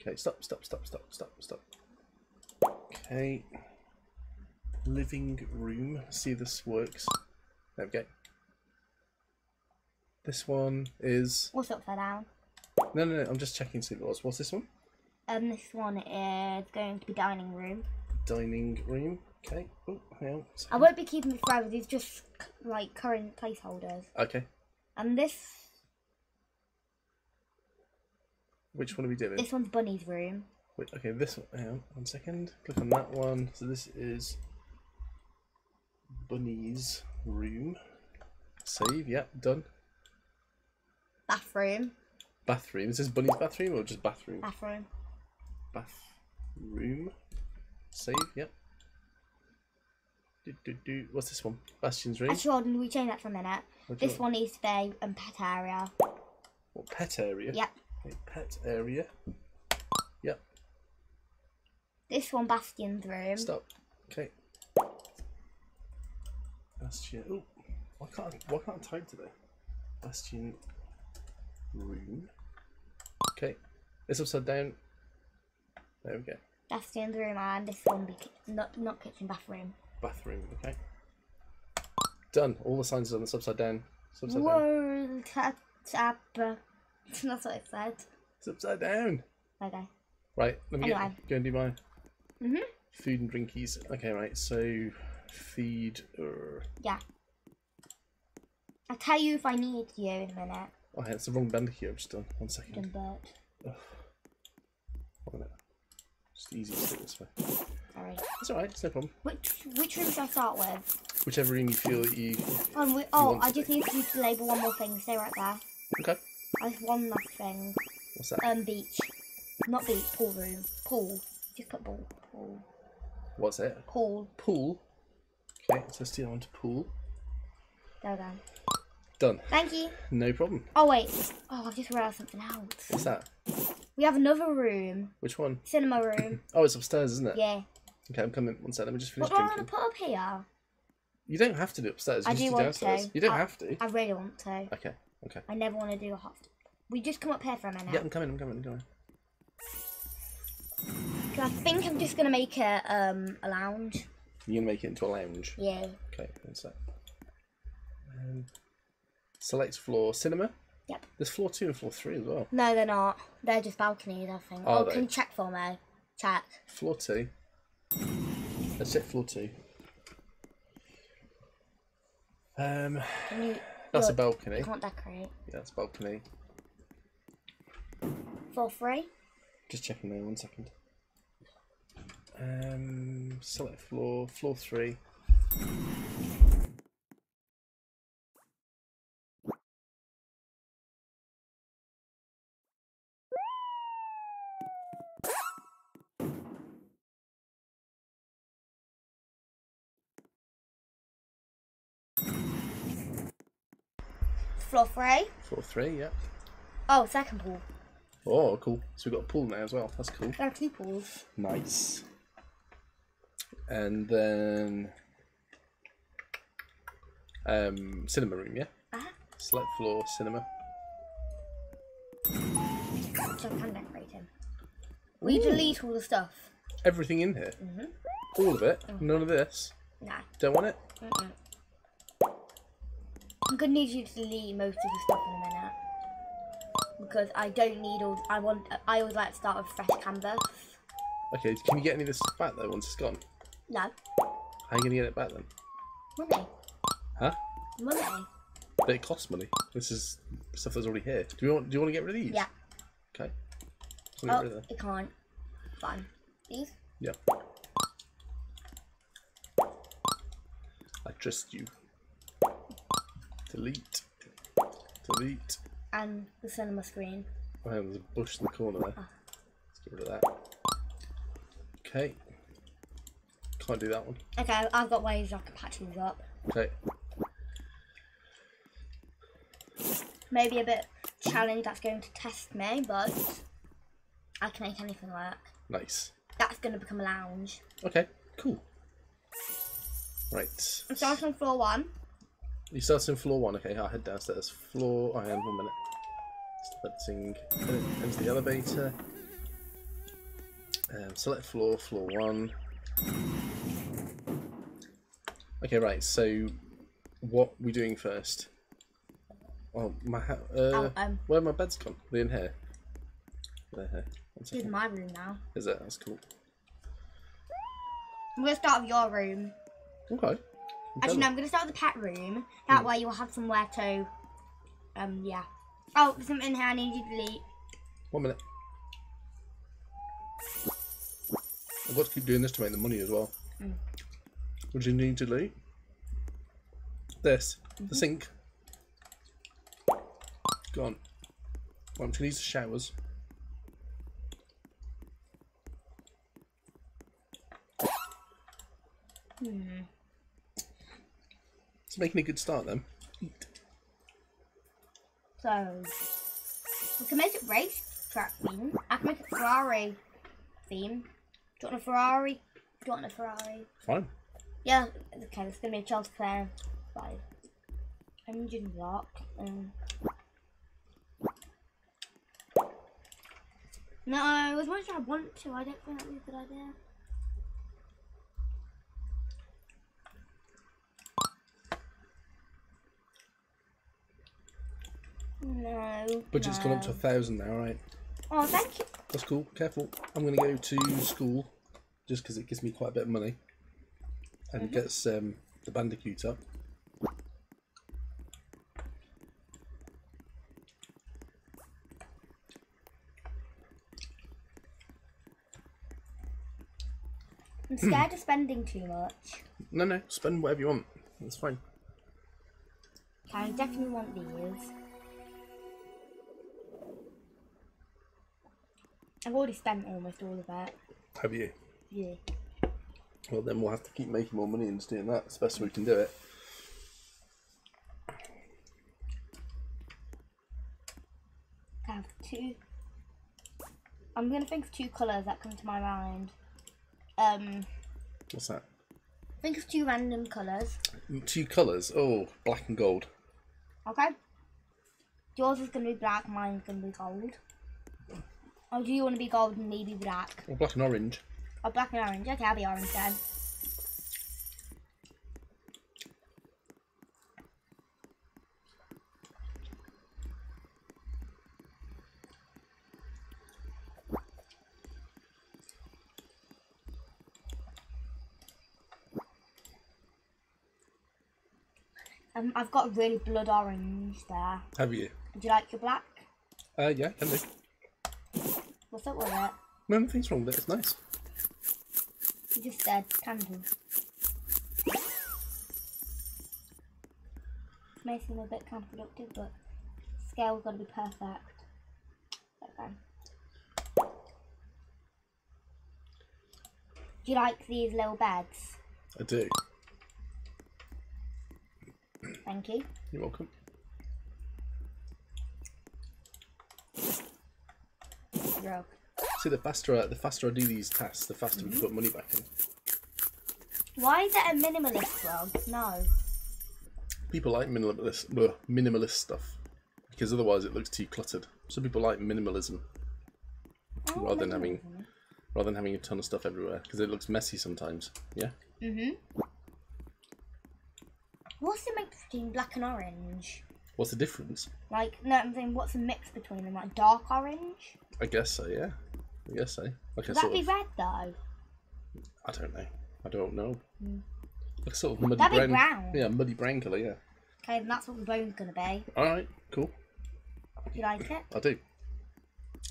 Okay, stop, stop, stop, stop, stop, stop. Okay. Living room. See if this works. There we go. This one is. What's upside down? No, no, no. I'm just checking to see what it was. What's this one? Um, this one is going to be dining room. Dining room. Okay. Oh, hang on. I won't be keeping it forever. These just like current placeholders. Okay. And this Which one are we doing? this one's Bunny's room. Wait, okay, this one. Hang on, one second. Click on that one. So this is Bunny's room. Save. Yep, done. Bathroom. Bathroom. Is this Bunny's bathroom or just bathroom? Bathroom. Bathroom. Save. Yep. Do, do, do. What's this one? Bastion's room. Actually, hold on, we change that for a minute. What This one needs to be um, pet area. What, pet area. Yep. Okay, pet area. Yep. This one, Bastion's room. Stop. Okay. Bastion. Oh, why can't I, why can't I type today? Bastion room. Okay. It's upside down. There we go. Bastion's room, and this one be ki- not not kitchen, bathroom. Bathroom. Okay. Done. All the signs are on this upside down. It's upside down. World tap tap. uh, That's what it said. It's upside down. Okay. Right. Let me Anyway. get, go and do my Mhm. food and drinkies. Okay. Right. So feed. Uh, Yeah. I'll tell you if I need you in a minute. oh, hey, it's the wrong bandicoot I've just done. One second. One minute. Just easy to do this way. Sorry. It's alright, it's no problem. Which which room should I start with? Whichever room you feel you. Um, we, oh, want I just need you to label one more thing. Stay right there. Okay. I just one last thing. What's that? Um, beach. Not beach. Pool room. Pool. Just put pool. Pool. What's it? Pool. Pool. Okay, so steal onto pool. There we go. Done. Thank you. No problem. Oh wait. Oh, I've just realised something else. What's that? We have another room. Which one? Cinema room. Oh, it's upstairs, isn't it? yeah. Okay, I'm coming. One sec. Let me just finish What do I want to put up here? You don't have to do upstairs. You I just do do want downstairs. to. You don't I- have to. I really want to. Okay. Okay. I never want to do a hot. We just come up here for a minute. Yeah, I'm coming. I'm coming. I'm coming. I think I'm just gonna make it um a lounge. You're gonna make it into a lounge. Yeah. Okay. One sec. Um, select floor cinema. Yep. There's floor two and floor three as well. No, they're not. They're just balconies, I think. Are oh, they? can you check for me? Check. Floor two. Let's check floor two. Um, you? that's a balcony. You can't decorate. Yeah, that's balcony. For free. Just checking there. One second. Um, select floor. Floor three. Floor three. Floor three. Yeah. Oh, second pool. Oh, cool. So we've got a pool now as well. That's cool. There are two pools. Nice. And then um, cinema room, yeah. Ah. Select floor, cinema. So I can decorate him. We delete all the stuff. Everything in here. Mhm. All of it. None of this. Nah. Don't want it. Mm-mm. I'm gonna need you to delete most of the stuff in a minute because I don't need all. I want. I always like to start with fresh canvas. Okay. Can you get any of this back though once it's gone? No, How are you gonna get it back then? money, Huh? money. But it costs money. This is stuff that's already here. Do you want? Do you want to get rid of these? Yeah. Okay. Oh, rid of them. it can't. Fine. These. Yeah. I trust you. Delete. Delete. and the cinema screen. Oh, there's a bush in the corner there. Ah. Let's get rid of that. Okay. Can't do that one. Okay, I've got ways I can patch these up. Okay. Maybe a bit challenge that's going to test me, but I can make anything work. Nice. That's going to become a lounge. Okay. Cool. Right. I'm starting on floor one. You start in floor one. Okay, I'll head downstairs. Floor. I am one minute. Selecting. Enter the elevator. Um, select floor. Floor one. Okay, right. So, what we doing first? Oh, my. Ha- uh, Oh, um, where are my beds gone? Are they in here? They're here. This is my room now. Is it? That's cool. I'm to start with your room. Okay. Actually, no, I'm going to start with the pet room. That Hmm. way you'll have somewhere to, um, yeah. Oh, there's something here I need you to delete. One minute. I've got to keep doing this to make the money as well. Mm. What do you need to delete? This. Mm-hmm. The sink. Gone. Well, I'm just going to use the showers. Hmm. It's making a good start then. So, we can make it race track theme. I can make it Ferrari theme. Do you want a Ferrari? Do you want a Ferrari? Fine. Yeah, okay, it's gonna be a Chelsea player. Five. Engine lock. Um. No, as much as I want to, I don't think that'd be a good idea. No. Budget's gone up to a thousand now, right? Oh, thank you. That's cool. Careful. I'm going to go to school just because it gives me quite a bit of money and Mm-hmm. gets um, the bandicoot up. I'm scared of spending too much. No, no, spend whatever you want. It's fine. Okay, I definitely want these. I've already spent almost all of it. Have you? Yeah. Well, then we'll have to keep making more money and just doing that. It's the best we can do it. I have two. I'm gonna think of two colours that come to my mind. Um, What's that? think of two random colours. Two colours. Oh, black and gold. Okay. Yours is gonna be black. Mine's gonna be gold. Or do you want to be gold and maybe black? Or black and orange. Or black and orange? Okay, I'll be orange then. Um, I've got a really blood orange there. Have you? Would you like your black? Uh, yeah, can do. What's up with that? No, nothing's wrong with it. It's nice. You just said candle. May seem a bit counterproductive, but scale's got to be perfect. Okay. Do you like these little beds? I do. Thank you. You're welcome. Rug. See, the faster I, the faster I do these tasks, the faster we put money back in. Why is it a minimalist rug? No. People like minimalist minimalist stuff because otherwise it looks too cluttered. Some people like minimalism Oh, rather than having rather than having a ton of stuff everywhere because it looks messy sometimes. Yeah. Mhm. What's the mix between black and orange? What's the difference? Like, no, I'm saying, what's the mix between them? Like dark orange? I guess so. Yeah. I guess so. Like Would that sort be of. red though? I don't know. I don't know. Hmm. Like a sort of muddy That'd be brown. Yeah, muddy brown colour. Yeah. Okay, then that's what the bone's gonna be. All right. Cool. Do you like it? I do.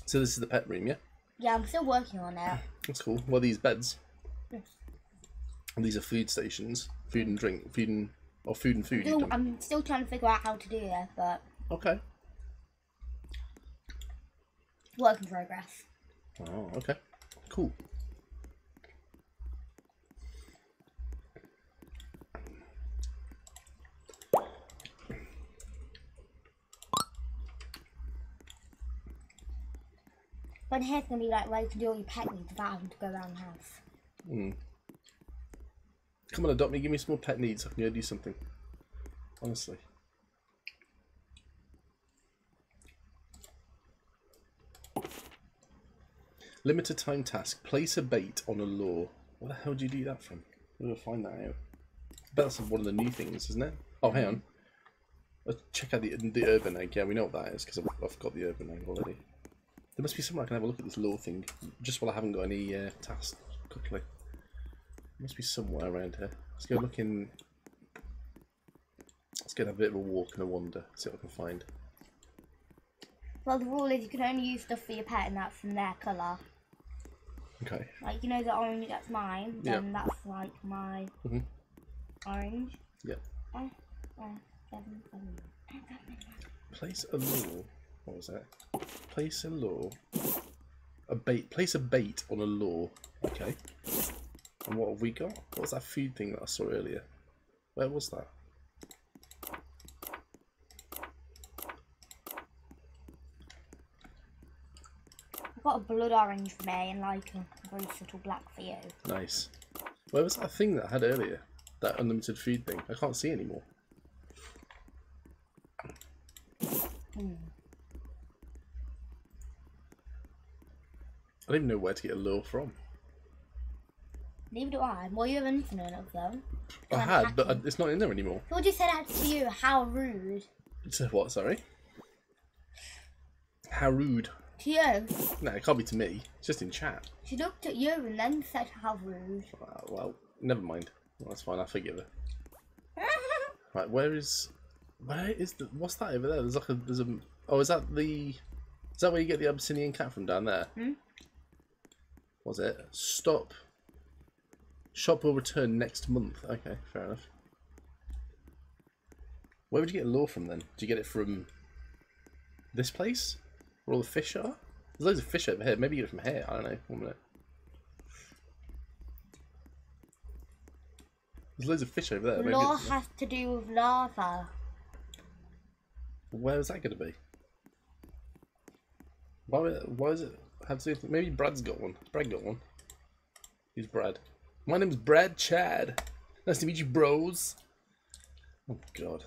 So this is the pet room. Yeah. Yeah, I'm still working on it. That's cool. What are these beds? Yes. And these are food stations. Food and drink. Food and or food and food. Still. I'm still trying to figure out how to do this, but Okay. Work in progress. Oh, okay. Cool. But here's gonna be like you can do all your pet needs without having to go around the house. Mm. Come on, adopt me. Give me some more pet needs. I can go do something. Honestly. Limited time task. Place a bait on a lure. Where the hell do you do that from? I'm gonna find that out. I bet that's one of the new things, isn't it? Oh, hang on. Let's check out the the urban egg. Yeah, we know what that is because I've, I've got the urban egg already. There must be somewhere I can have a look at this lure thing. Just while I haven't got any uh, tasks quickly. Must be somewhere around here. Let's go look in. Let's go have a bit of a walk and a wander. See what I can find. Well, the rule is you can only use stuff for your pet, and that's from their colour. Okay. Like you know the orange, that's mine. Yeah. Then that's like my Mhm. orange. Yeah. Uh, uh, seven, seven. Place a lure. What was that? Place a lure. A bait. Place a bait on a lure. Okay. And what have we got? What was that food thing that I saw earlier? Where was that? Got a blood orange for me and like a very subtle black for you. Nice. Where was that thing that I had earlier? That unlimited food thing. I can't see anymore. Hmm. I don't even know where to get a lure from. Neither do I. Well, you have infinite of them. I had, but I, it's not in there anymore. Who just said that to you? How rude. So what? Sorry. How rude. To you. No, it can't be to me. It's just in chat. She looked at you and then said how rude. Uh, well, never mind. That's fine. I forgive her. Right, where is? Where is the? What's that over there? There's like a. There's a. Oh, is that the? Is that where you get the Abyssinian cat from down there? Hmm? Was it? Stop. Shop will return next month. Okay, fair enough. Where would you get lure from then? Do you get it from this place? Where all the fish are? There's loads of fish over here. Maybe you get it from here. I don't know. One minute. There's loads of fish over there. Maybe Lure has to do with lava. Where is that going to be? Why? Why is it have to? do- Maybe Brad's got one. Brad got one. Who's Brad? My name's Brad Chad. Nice to meet you, bros. Oh God.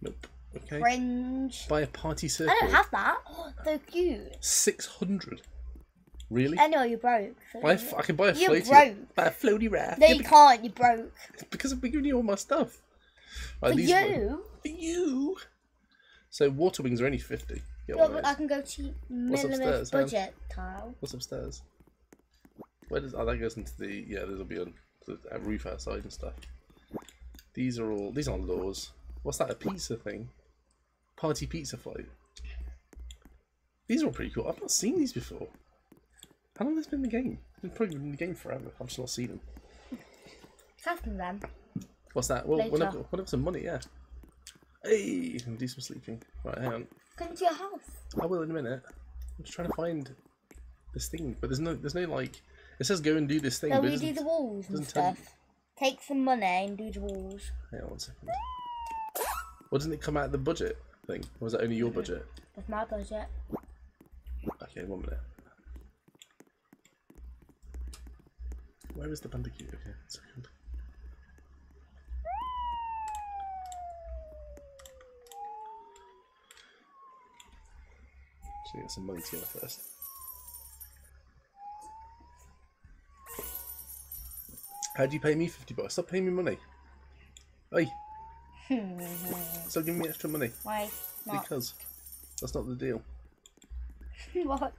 Nope. Okay. Cringe. Buy a party I don't have that. Oh, so cute. Six hundred. Really? I know you're broke. so- Buy a f- I can buy a You're floaty. broke. Buy a floaty raft. No, Yeah, you can't. You're broke. because I've been giving you all my stuff. Right, For you. For you. So water wings are only fifty. Get No, but. I can go to What's minimalist upstairs, Sam? budget tile. What's upstairs? Where does oh that goes into the yeah? There'll be a, a roof outside and stuff. These are all these aren't lures. What's that? A pizza thing? Party pizza float. These are all pretty cool. I've not seen these before. How long has been in the game? It's probably been in the game forever. I've just not seen them. Casting them. What's that? Well, Later. I've, when I've some money, yeah. Hey, I'm do some sleeping. Right, hang on. Come to your house. I will in a minute. I'm just trying to find this thing, but there's no, there's no like. It says go and do this thing, So we do the walls and doesn't tell you- stuff. Take some money and do the walls. Hang on one second. Well, doesn't it come out of the budget thing? Or is that only your budget? That's my budget. Okay, one minute. Where is the bandicoot? Okay, second. Just get some money together first. How'd you pay me 50 bucks? Stop paying me money. Hey, stop give me extra money. Why not? Because that's not the deal. what?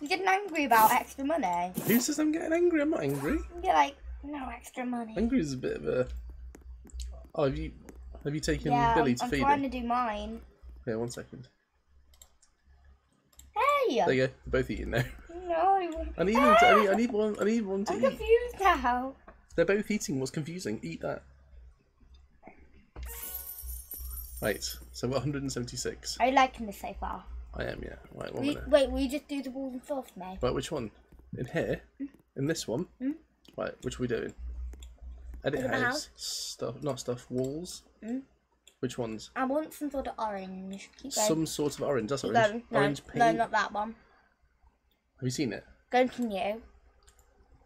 You're getting angry about extra money. Who says I'm getting angry? I'm not angry. You're like, no extra money. Angry is a bit of a. Oh, have you have you taken yeah, Billy I'm, to I'm feed trying him? to do mine. Yeah, one second. Hey! There you go. They're both eating now. No. I need them to, I need, I need one. I need one to I'm eat. confused now. They're both eating. What's confusing? Eat that. Right. So we're 176. Are you liking this so far? I am. Yeah. Right. One We, minute. wait, will you just do the walls and stuff, mate? Right. Which one? In here. In this one. Mm. Right. Which are we doing? Edit house. house? Stuff. Not stuff. Walls. Mm. Which ones? I want some sort of orange. Some sort of orange. That's Keep orange. going. No, Orange paint. no, not that one. Have you seen it? Going to new.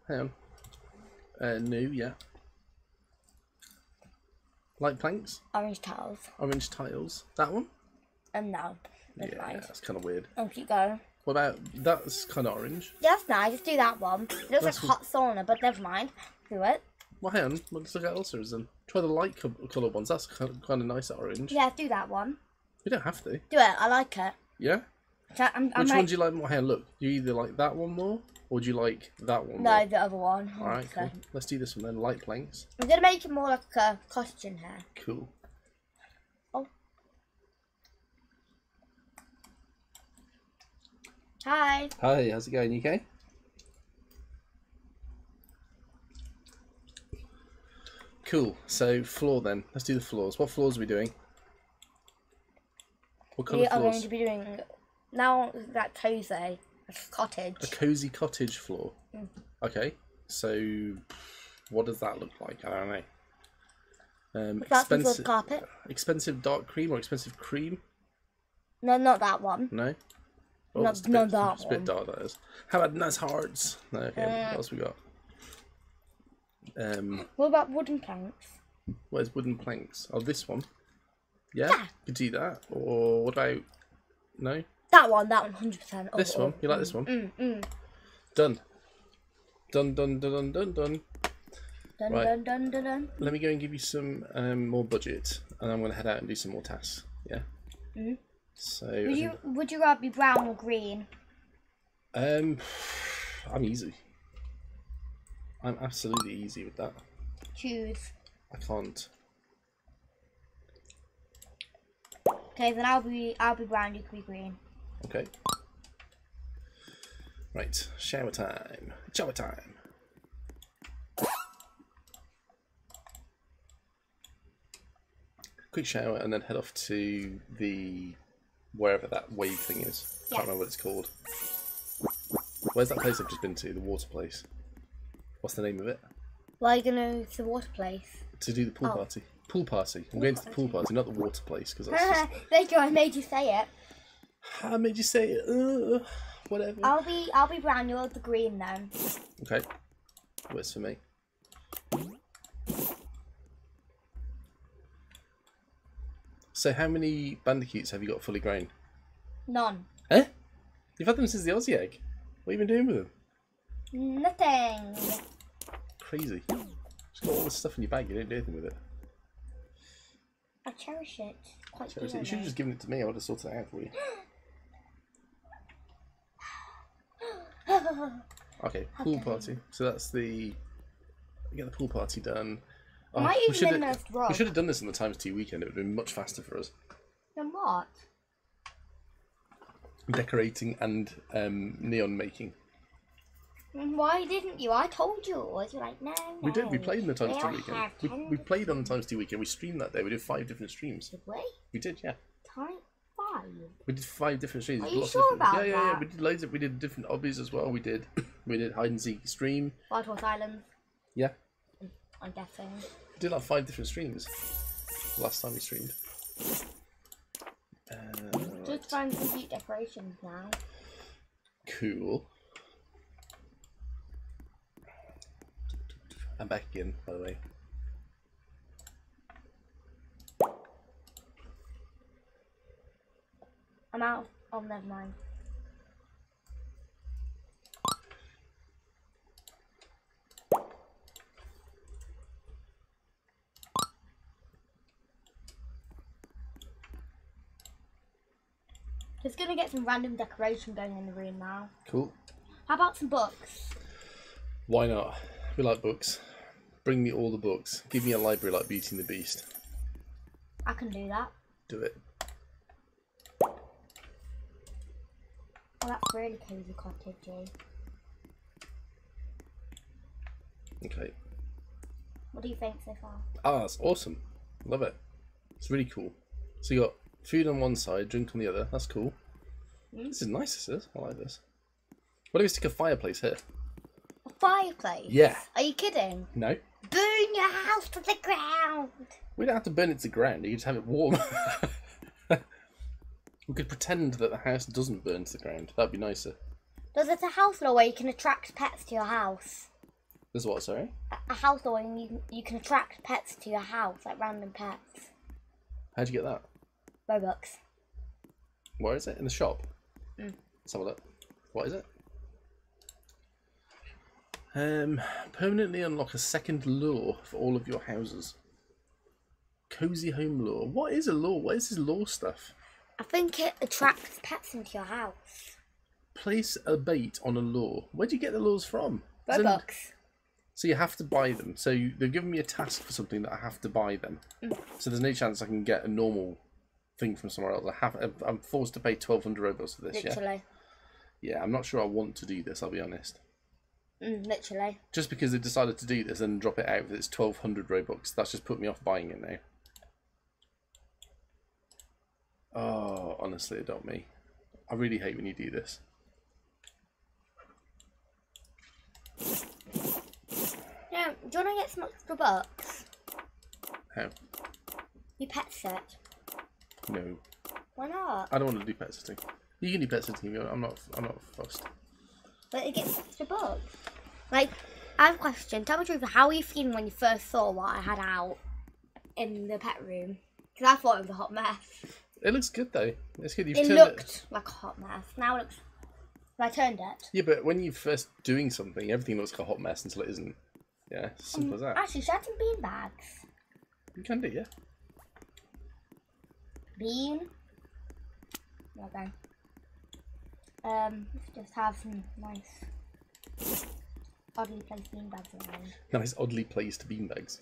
Hang on. Uh, new, yeah. Light planks, Orange tiles. orange tiles. That one? And no. That's yeah, nice. that's kind of weird. And keep going. What about that's kind of orange? Yeah, that's nice. Just do that one. It looks That's like hot sauna, but never mind. Do it. Well, hang on. Let's look at else there is then. Try the light co- colour ones. That's kind of, kind of nice orange. Yeah, do that one. You don't have to. Do it. I like it. Yeah. I'm, I'm Which like, one do you like more? Hang on, look. You either like that one more, or do you like that one No, the other one. All right, cool. Let's do this one then. Light planks. I'm gonna make it more like a costume here. Cool. Oh. Hi. Hi, how's it going? You okay? Cool. So floor then. Let's do the floors. What floors are we doing? What colour We are going to be doing now that cozy a cottage. A cozy cottage floor. Mm. Okay. So what does that look like? I don't know. Um, That's some sort expensive, carpet. expensive dark cream or expensive cream? No, not that one. No. Not- not that it's a bit dark. That is. How about nice hearts? No. Okay. Uh, what else we got? Um, What about wooden planks? Where's wooden planks? Oh, this one. Yeah, Yeah. could do that. Or what about? No, That one, that one, hundred percent. this one. You like this one? Mm, mm. Done. Done. Done. Done. Done. Done. Done. Dun, Right. dun, dun, dun, dun. Let me go and give you some um, more budget, and I'm going to head out and do some more tasks. Yeah. Mhm. So. Would you would you rather be brown or green? Um, I'm easy. I'm absolutely easy with that. Choose. I can't. Okay, then I'll be I'll be brown. You can be green. Okay. Right, shower time. Shower time. Quick shower and then head off to the wherever that wave thing is. Yeah. Can't remember what it's called. Where's that place I've just been to? The water place. What's the name of it? Why are you gonna the water place? To do the pool Oh. party. Pool party. I'm going to the pool party, not the water place, because there you go. I made you say it. I made you say it. Uh, whatever. I'll be I'll be brown. You're the green then. Okay. Works for me. So how many bandicoots have you got fully grown? None. Eh? You've had them since the Aussie egg. What have you been doing with them? Nothing. Crazy. You've just got all this stuff in your bag, you don't do anything with it. I cherish it. Quite Seriously, you should have just given it to me, I would have sorted it out for you. Okay, pool Okay. party. So that's the get the pool party done. Oh, Might we even should have we should have done this on the times two weekend. It would have been much faster for us. Then what? decorating and um, neon making. Why didn't you? I told you it was. You're like, no, no. We did. We played in the Times Two weekend. We, we played on the Times Two weekend. We streamed that day. We did five different streams. Did we? We did, yeah. Time five. We did five different streams. Are you sure different- about yeah, yeah, yeah. We did loads of. We did different hobbies as well. We did. We did hide and seek stream. Wild Horse Island. Yeah. I'm guessing. We did like five different streams. Last time we streamed. Uh, Just trying to compute decorations now. Cool. I'm back again, by the way. I'm out. Oh, never mind. Just gonna get some random decoration going in the room now. Cool. How about some books? Why not? We like books. Bring me all the books. Give me a library like Beauty and the Beast. I can do that. Do it. That's really cozy cottagey. Okay. What do you think so far? Ah, that's awesome. Love it. It's really cool. So you got food on one side, drink on the other. That's cool. Mm. This is nice, this is. I like this. What if we stick a fireplace here? A fireplace? Yeah. Are you kidding? No. Burn your house to the ground! We don't have to burn it to the ground. You can just have it warm. we could pretend that the house doesn't burn to the ground. That'd be nicer. Does it a house lure where you can attract pets to your house? There's what, sorry? A- A house lure where you, you can attract pets to your house, like random pets. How'd you get that? Robux. Where is it? In the shop? Mm. Let's have a look. What is it? Um, permanently unlock a second lure for all of your houses. Cozy home lure. What is a lure? What is this lure stuff? I think it attracts pets into your house. Place a bait on a lure. Where do you get the lures from? Robux. So you have to buy them. So you, they've given me a task for something that I have to buy them. Mm. So there's no chance I can get a normal thing from somewhere else. I have. I'm forced to pay 1,200 robux for this. Yeah. Literally. Yeah. I'm not sure I want to do this. I'll be honest. Mm, literally. Just because they decided to do this and drop it out that it's 1,200 robux, that's just put me off buying it now. Oh, honestly, adopt me. I really hate when you do this. Yeah, do you want to get some extra bucks? How? Your pet set. No, Why not? I don't want to do pet sitting. You can do pet sitting. I'm not. I'm not fussed. But it gets extra bucks. Like, I have a question. Tell me the truth. How were you feeling when you first saw what I had out in the pet room? Because I thought it was a hot mess. It looks good though. It's good. You've It looked like a hot mess. Now it looks. I turned it. Yeah, but when you're first doing something, everything looks like a hot mess until it isn't. Yeah, simple as that. Actually, should I have some bean bags? You can do, yeah. Bean. Okay. Um, let's just have some nice, oddly placed bean bags around. Nice, oddly placed beanbags.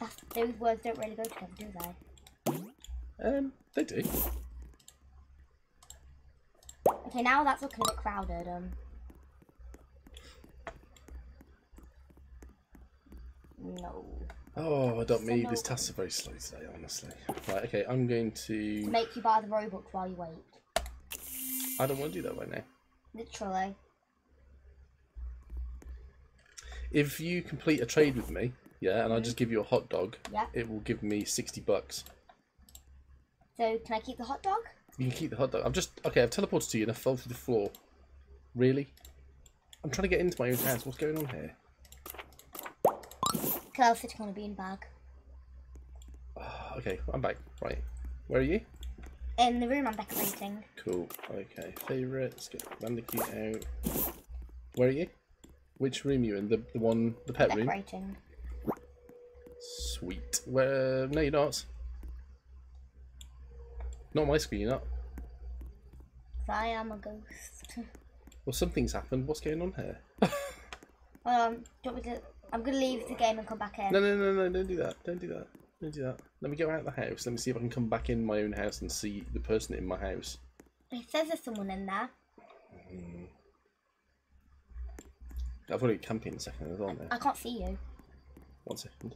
That's, those words don't really go together, do they? Um, they do. Okay, now that's looking a bit crowded. Um. No. Oh, adopt me. So This no- tasks are very slow today, honestly. Right, okay, I'm going To to. make you buy the Robux while you wait. I don't want to do that right now. Literally. If you complete a trade with me, yeah, and I just give you a hot dog, Yeah. it will give me 60 bucks. So can I keep the hot dog? You can keep the hot dog. I've just. Okay, I've teleported to you and I fell through the floor. Really? I'm trying to get into my own house. What's going on here? Because I was sitting on a bean bag. Ah, Okay, I'm back. Right. Where are you? In the room I'm decorating. Cool. Okay. Favourites. Get Bandicoot out. Where are you? Which room you in? The the one, the pet room. Decorating. Sweet. Where? No, you're not. Not my screen. 'Cause I am a ghost. Well, something's happened. What's going on here? Um, Hold on. Want me to... I'm going to leave the game and come back in. No, no, no, no! Don't do that. Don't do that. Don't do that. Let me go out the house. Let me see if I can come back in my own house and see the person in my house. It says there's someone in there. Hmm. I've got to camping in a second well now. I can't see you. One second.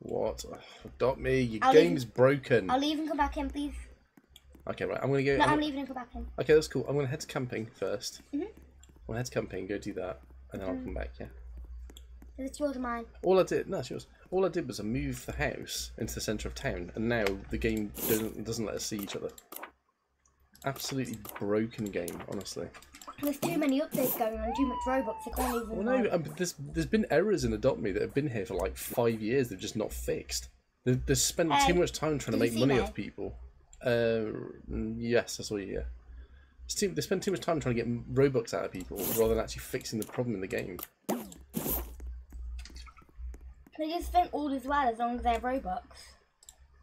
What? Adopt me. Your I'll game's broken. I'll leave and come back in, please. Okay, right. I'm gonna go. No, I'm- I'm leaving and come back in. Okay, that's cool. I'm gonna head to camping 1st Mhm. I'm gonna head to camping, go do that, and then I'll come back. Yeah. It's yours or mine. All I did, no, it's yours. All I did was I moved the house into the centre of town, and now the game doesn't doesn't let us see each other. Absolutely broken game, honestly. There's too many updates going on, too much Robux. I can't even. Well, no, like- um, there's there's been errors in Adopt Me that have been here for like five years. They've just not fixed. They've, they've spent Hey, too much time trying to make money off people. Uh, yes, I saw you. Yeah. It's too, they spend too much time trying to get Robux out of people rather than actually fixing the problem in the game. They just think all is well as long as they're Robux.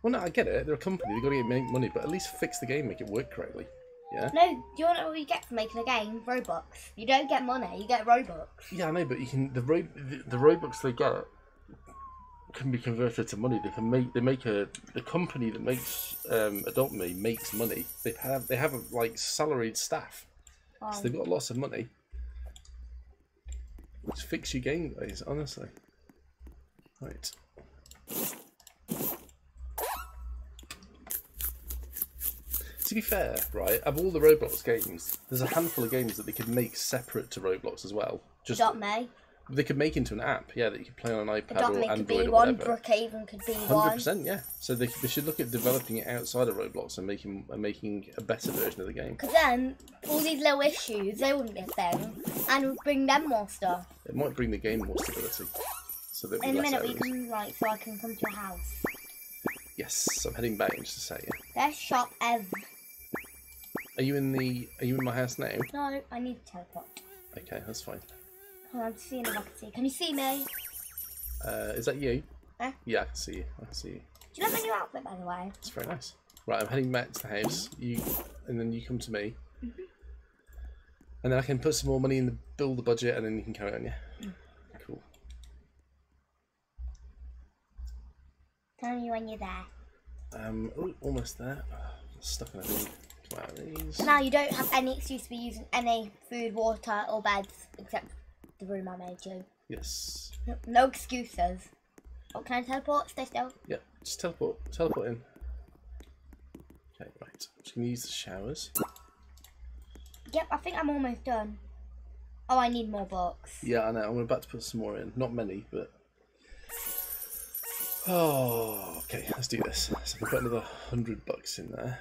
Well, no, I get it. They're a company. They've got to make money, but at least fix the game, make it work correctly. Yeah. No, do you want to know what you get for making a game? Robux. You don't get money, you get Robux. Yeah, I know, but you can the ro- the, the Robux they get can be converted to money. They can make they make a the company that makes um, Adopt Me makes money. They have they have a, like salaried staff, so they've got lots of money. Just fix your game, guys. Honestly. Right. To be fair, right, of all the Roblox games, there's a handful of games that they could make separate to Roblox as well. Just Adopt Me. They could make into an app, yeah, that you could play on an iPad or could Android be or one. whatever. Brookhaven could be Hundred one. percent, yeah. So they, they should look at developing it outside of Roblox and making and making a better version of the game. Because then, all these little issues, they wouldn't be a thing. And it would bring them more stuff. It might bring the game more stability. So that In a minute, we can, like, so I can come to your house. Yes, I'm heading back in just a second. Best shop ever. Are you in the? Are you in my house now? No, I need to teleport. Okay, that's fine. Hold on, I'm seeing if I can see. Can you see me? Uh, is that you? Eh? Yeah, I can see you. I can see you. Do you like my new outfit, by the way? It's very nice. Right, I'm heading back to the house. You, and then you come to me, Mm-hmm. and then I can put some more money in the build the budget, and then you can carry on. Yeah. Mm. Cool. Tell me when you're there. Um, ooh, almost there. Stuck in a thing. Come out of these. Now you don't have any excuse to be using any food, water, or beds except the room I made you. Yes. No excuses. Oh, can I teleport? Stay still. Yep. Just teleport. Teleport in. Okay, right. I'm Just gonna use the showers. Yep, I think I'm almost done. Oh, I need more books. Yeah, I know. I'm about to put some more in. Not many, but. Oh, okay. Let's do this. So we've got another hundred bucks in there.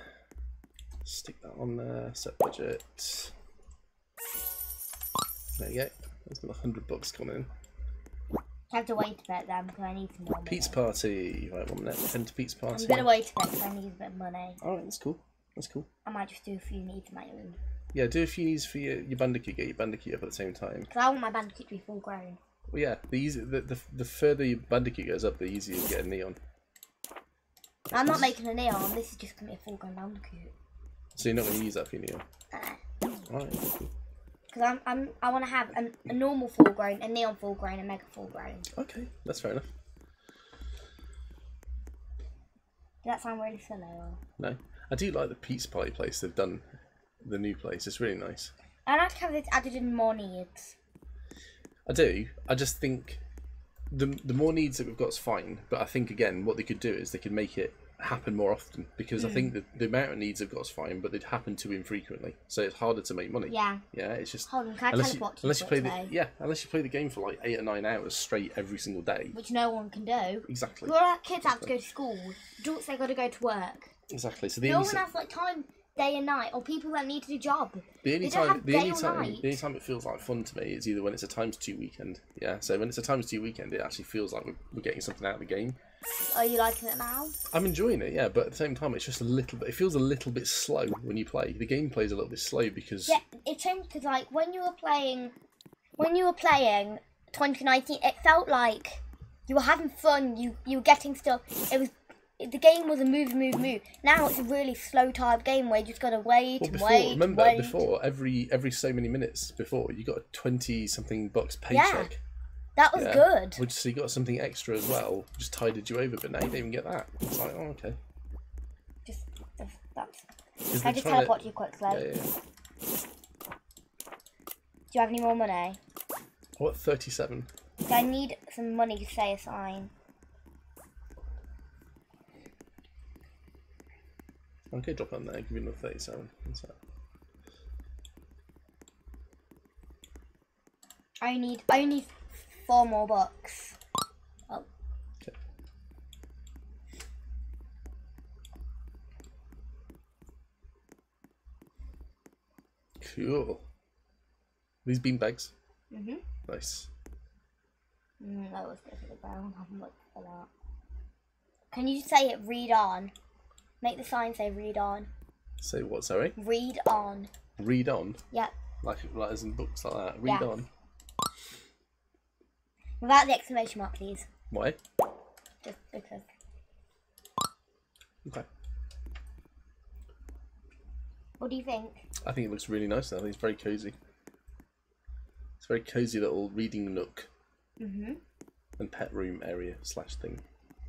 Stick that on there. Set budget. There you go. There's another hundred bucks coming in. I have to wait a bit then because I need some more money. Pizza party. Right, one minute. Head to pizza party. I'm gonna wait a bit because I need a bit of money. Alright, that's cool. That's cool. I might just do a few needs of my own. Yeah, do a few needs for your, your bandicoot. Get your bandicoot up at the same time. Because I want my bandicoot to be full grown. Well, yeah, the, easy, the, the the further your bandicoot goes up, the easier you get a neon. I'm not making a neon, this is just gonna be a full grown bandicoot. So you're not going to use that for your neon. Uh, Alright, cool. Because I'm, I'm, I want to have a, a normal full grown, a neon full grown, a mega full grown. Okay, that's fair enough. Does that sound really silly? Or... No, I do like the pizza pie place they've done. The new place, it's really nice. I like how it's added in more needs. I do. I just think the the more needs that we've got is fine. But I think again, what they could do is they could make it happen more often because I think hmm. that the amount of needs they've got is fine, but they'd happen too infrequently, so it's harder to make money. Yeah. Yeah, it's just Hold on, can I unless you, to unless you play the yeah unless you play the game for like eight or nine hours straight every single day. Which no one can do. Exactly. Well, like kids have to go to school. Adults, they got to go to work. Exactly. So the No only one has like time day and night, or people that need a job. The only time, the only time, the only time it feels like fun to me is either when it's a times two weekend. Yeah, so when it's a times two weekend, it actually feels like we're, we're getting something out of the game. Are you liking it now? I'm enjoying it, yeah, but at the same time, it's just a little bit. It feels a little bit slow when you play. The gameplay is a little bit slow because Yeah, it changed because like when you were playing, when you were playing 2019, it felt like you were having fun. You you were getting stuff. It was the game was a move, move, move. Now it's a really slow type game where you just gotta wait well, and before wait. remember wait. before every every so many minutes before you got a twenty something bucks paycheck. That was yeah, good. Which so you got something extra as well, just tided you over. But now you don't even get that. It's like oh okay. Just that's, Can I just teleport to you quickly? Yeah, yeah. Do you have any more money? What, 37? 'Cause I need some money to say a sign. Okay, drop on there. Give you another 37. What's that? I need I need four more bucks. Oh, Okay. Cool. These bean bags. mhm. Nice. Mm, that was good for the brown. I haven't looked for that. Can you say it? Read on. Make the sign say read on. Say what, sorry? Read on. Read on. Yep. Like letters in books like that. Read Yeah. on. Without the exclamation mark, please. Why? Just because. Okay. What do you think? I think it looks really nice. I think it's very cozy. It's a very cozy little reading nook Mhm. and pet room area slash thing.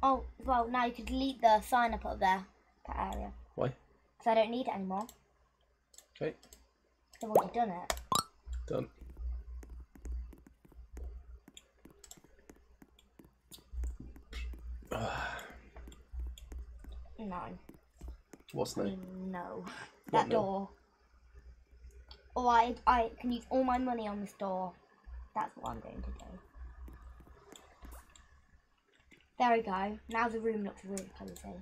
Oh, well, now you could delete the sign up up there, that area. Why? Because I don't need it anymore. Okay, I've already done it. done. No. What's mean, no. What That no? door. Or I, I can use all my money on this door. That's what I'm going to do. There we go. Now the room looks really cozy.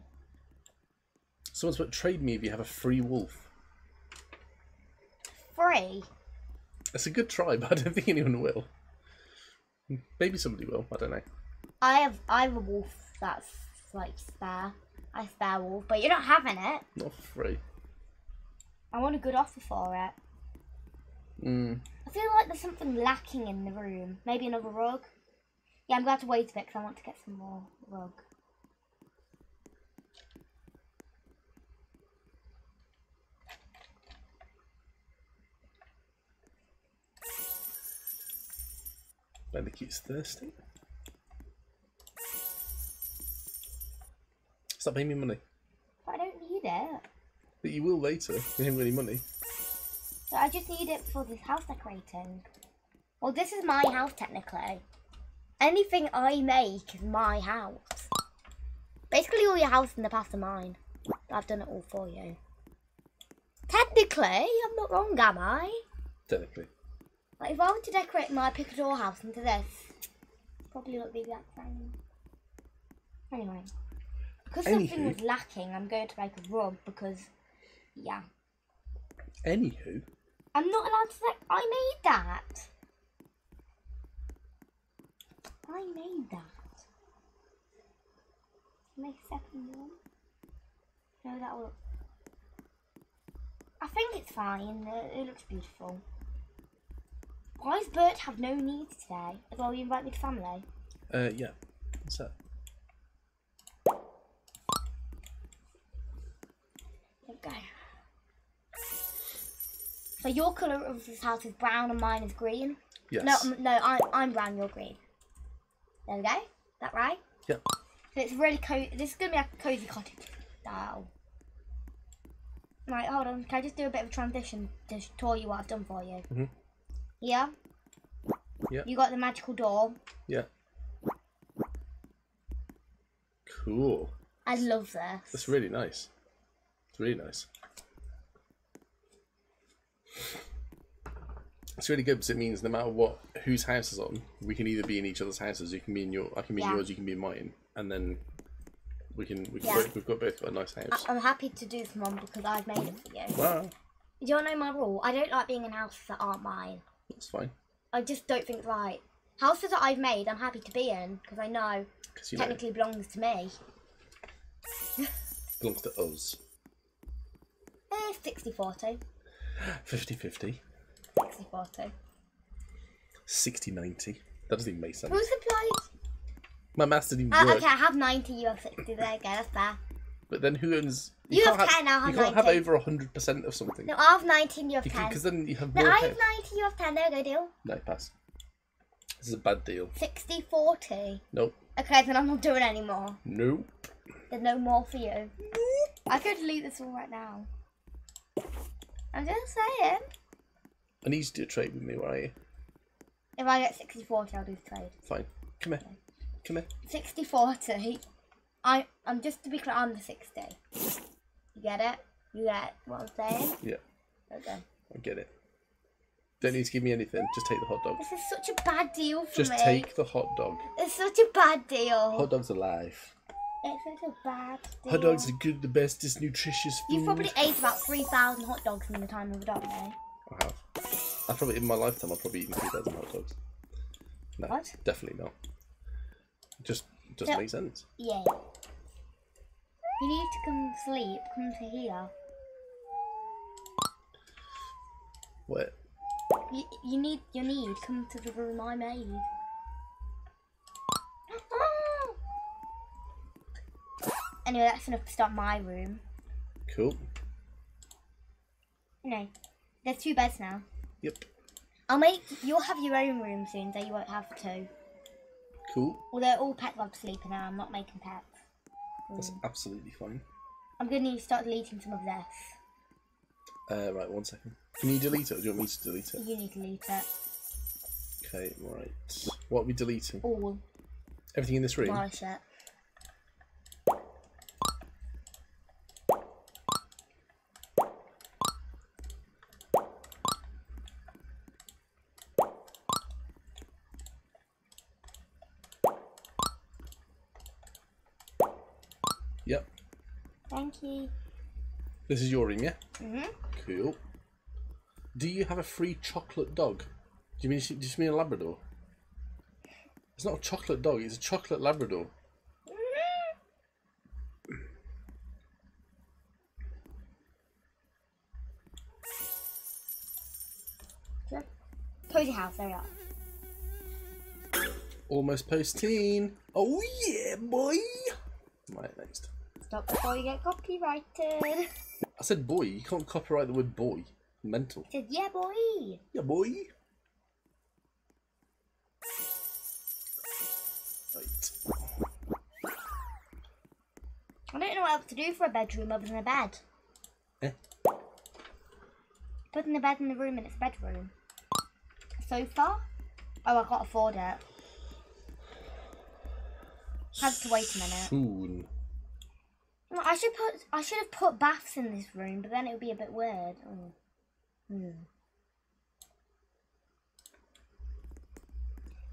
Someone's put trade me if you have a free wolf. Free? It's a good try, but I don't think anyone will. Maybe somebody will. I don't know. I have I have a wolf that's like spare. I spare wolf, but you're not having it. Not free. I want a good offer for it. Mm. I feel like there's something lacking in the room. Maybe another rug. Yeah, I'm going to have to wait a bit because I want to get some more rug. Bandicoot's thirsty. Stop paying me money. But I don't need it. But you will later. You haven't got any money. So I just need it for this house decorating. Well, this is my house technically. Anything I make is my house. Basically, all your houses in the past are mine. I've done it all for you. Technically, I'm not wrong, am I? Technically. Like, if I were to decorate my picador house into this, probably look the exact same. Anyway, because something was lacking, I'm going to make a rug because, yeah, Anywho, I'm not allowed to say I made that. I made that. Make a second one. No, that will. I think it's fine. It, it looks beautiful. Why does Bert have no needs today? As well, you invite me to family. uh, yeah. What's that? Go. So your colour of this house is brown and mine is green. Yes. No, um, no, I'm I'm brown. You're green. There we go. That right? Yep. So it's really co. This is gonna be like a cozy cottage style. Right, hold on. Can I just do a bit of a transition to sh- tour you what I've done for you? Mhm. Yeah. Yeah. You got the magical door. Yeah. Cool. I love this. That's really nice. It's really nice. It's really good because it means no matter what whose house is on, we can either be in each other's houses. You can be in your, I can be in Yeah. yours. You can be in mine, and then we can we can Yeah. both, we've got both got a nice house. I- I'm happy to do this, Mum, because I've made it for you. Wow, Do you know my rule? I don't like being in houses that aren't mine. that's fine. I just don't think it's right. Houses that I've made, I'm happy to be in because I know you know, it technically belongs to me. belongs to us. Eh, 60 40. 50-50, 60 40. 60-90. That doesn't even make sense. Who's supplied? My maths didn't even Uh, work. okay, I have 90, you have 60. There you go, that's fair. But then who owns? You can't have 10, I have You can't have 90. over hundred percent of something. No, I have 19, you have 10. Because then you have No. I have 90, you have 10. There you go, deal. No, pass. This is a bad deal. 60 40. Nope. Okay, then I'm not doing any more. Nope. There's no more for you. I could delete this all right now. I'm just saying. I need you to do a trade with me, where are you? If I get 60 40, I'll do the trade. Fine. Come here. Come here. 60 40. I, I'm just to be clear, I'm the 60. You get it? You get what I'm saying? Yeah, Okay. I get it. Don't need to give me anything. Just take the hot dog. This is such a bad deal for Just me. take the hot dog. It's such a bad deal. Hot dogs are life. It's such a bad deal. Hot dogs are good, the bestest, nutritious food. You've probably ate about 3,000 hot dogs in the time of a dog day. I have. I probably in my lifetime I've probably eaten three thousand hot dogs. No, What? definitely not. Just doesn't make sense. Yeah. You need to come sleep. Come to here. What? You, you need, you need, come to the room I made. Anyway, that's enough to start my room. Cool. No, there's two beds now. Yep. I'll make, you'll have your own room soon, so you won't have two. Cool. Although all pet loves sleeping now, I'm not making pets. That's absolutely fine. I'm going to start deleting some of this. Uh, right, one second. Can you delete it or do you want me to delete it? You need to delete it. Okay, right. What are we deleting? All. Everything in this room? Demolish it. Yep. Thank you. This is your room, yeah? Mhm. Cool. Do you have a free chocolate dog? Do you mean do you just mean a Labrador? It's not a chocolate dog. It's a chocolate Labrador. Sure. Cozy house, there we are. Almost post teen. Oh yeah, boy. Right, next. Stop before you get copyrighted. I said boy. You can't copyright the word boy. Mental. Said, yeah, boy. Yeah, boy. Right. I don't know what else to do for a bedroom other than a bed. Eh? Putting the bed in the room and it's a bedroom. Sofa? Oh, I can't afford it. Have to wait a minute. Soon. I should put. I should have put baths in this room, but then it would be a bit weird. Oh. Hmm.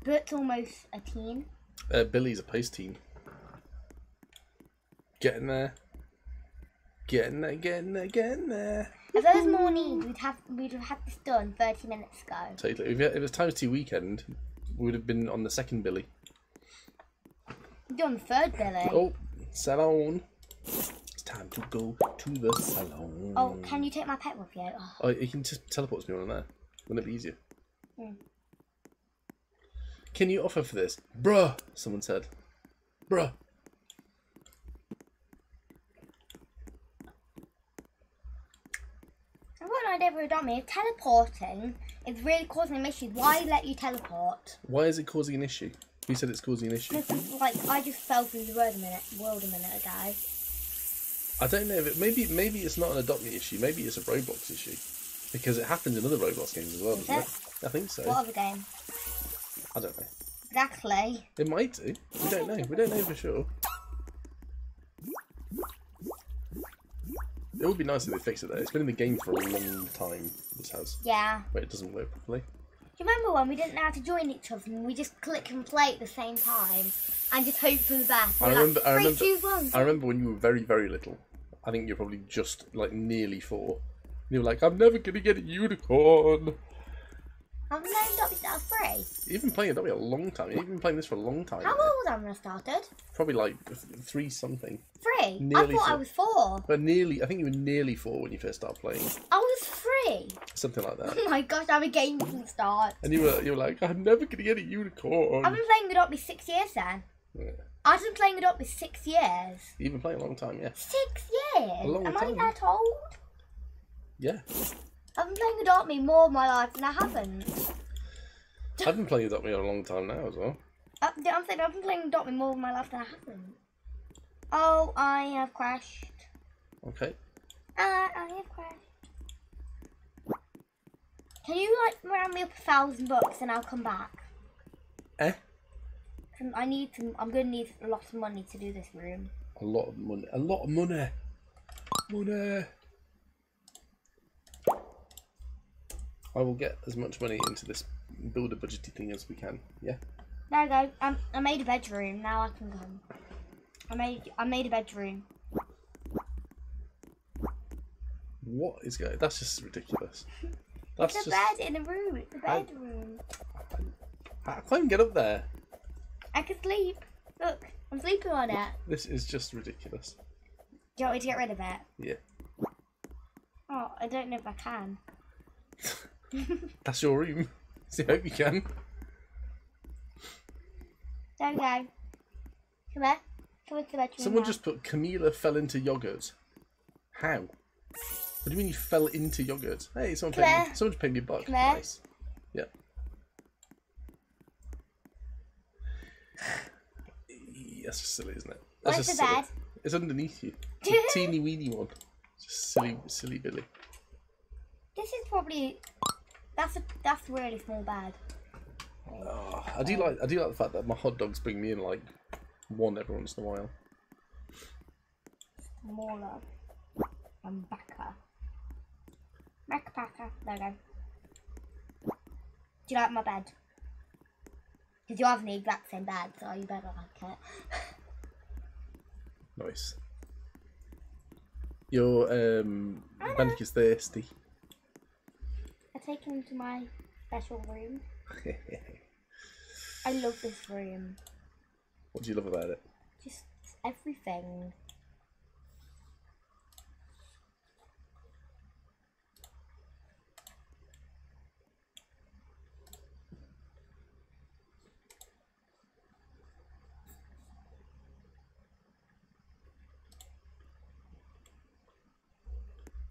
Bert's almost a teen. Uh, Billy's a post teen. Getting there. Getting there, getting there, getting there. If there was more need, we'd have we'd have had this done thirty minutes ago. Totally. If it, if it was times two weekend, we would have been on the second Billy. We're doing the third Billy. Oh, salon. It's time to go to the salon. Oh, can you take my pet with you? Oh, Oh, you can just teleport me on there. Wouldn't it be easier? Hmm. Can you offer for this? Bruh, someone said. Bruh. I've got an idea for a dummy. Teleporting is really causing an issue, why let you teleport? Why is it causing an issue? Who said it's causing an issue? Like, I just fell through the world a minute, world a minute ago. I don't know if it, maybe maybe it's not an Adopt Me issue. Maybe it's a Roblox issue because it happens in other Roblox games as well, Is doesn't it? it? I think so. What other game? I don't know. Exactly. It might do. We don't know. We don't know for sure. It would be nice if they fix it though. It's been in the game for a long time. This has, Yeah. but it doesn't work properly. Do you remember when we didn't know how to join each other and we just click and play at the same time and just hope for the best? I remember. Like, I remember. two. I remember when you were very, very little. I think you're probably just like nearly four. You were like, "I'm never gonna get a unicorn." I've named up now three. You've been playing Me a long time. You've been playing this for a long time. How old was I when I started? Probably like three something. Three. Nearly I thought I was four. But nearly, I think you were nearly four when you first started playing, I was three. something like that. Oh my gosh, I'm a game from the start. And you were, you were like, I'm never gonna get a unicorn. I've been playing Adopt Me six years then. Yeah. I've been playing Adopt Me six years. You've been playing a long time, yeah. Six years? A long Am time. I that old? Yeah, I've been playing Adopt Me more of my life than I haven't. I've been playing Adopt Me a long time now as well. Uh, I'm saying I've been playing Adopt Me more of my life than I haven't. Oh, I have crashed. Okay. Uh, I have crashed. Can you like round me up a thousand bucks and I'll come back? Eh? I need some. I'm gonna need a lot of money to do this room. A lot of money. A lot of money. Money. I will get as much money into this builder budgety thing as we can. Yeah. There we go. Um, I made a bedroom. Now I can come. I made. I made a bedroom. What is going? That's just ridiculous. That's It's a just. bed in a room. It's a I- bedroom. I can't even get up there. I can sleep. Look, I'm sleeping on it. This is just ridiculous. Do you want me to get rid of it? Yeah. Oh, I don't know if I can. That's your room. So I hope you can. There we go. Come here. Come into the bedroom. Someone now. just put Camila fell into yogurt. How? What do you mean you fell into yogurt? Hey, someone Come paid me, someone paid me a buck. Nice. Yeah. That's just silly, isn't it? That's Where's just the silly. bed? It's underneath you. It's teeny weeny one. Just silly, silly Billy. This is probably. That's a. That's really small bed. Oh, ah, I do like I do like the fact that my hot dogs bring me in like one every once in a while. Smaller. And backer. Backpacker. There we go. Do you like my bed? Because you have the exact same bed, so you better like it. Nice. Your um Bandic is thirsty. I take him to my special room. I love this room. what do you love about it? Just everything.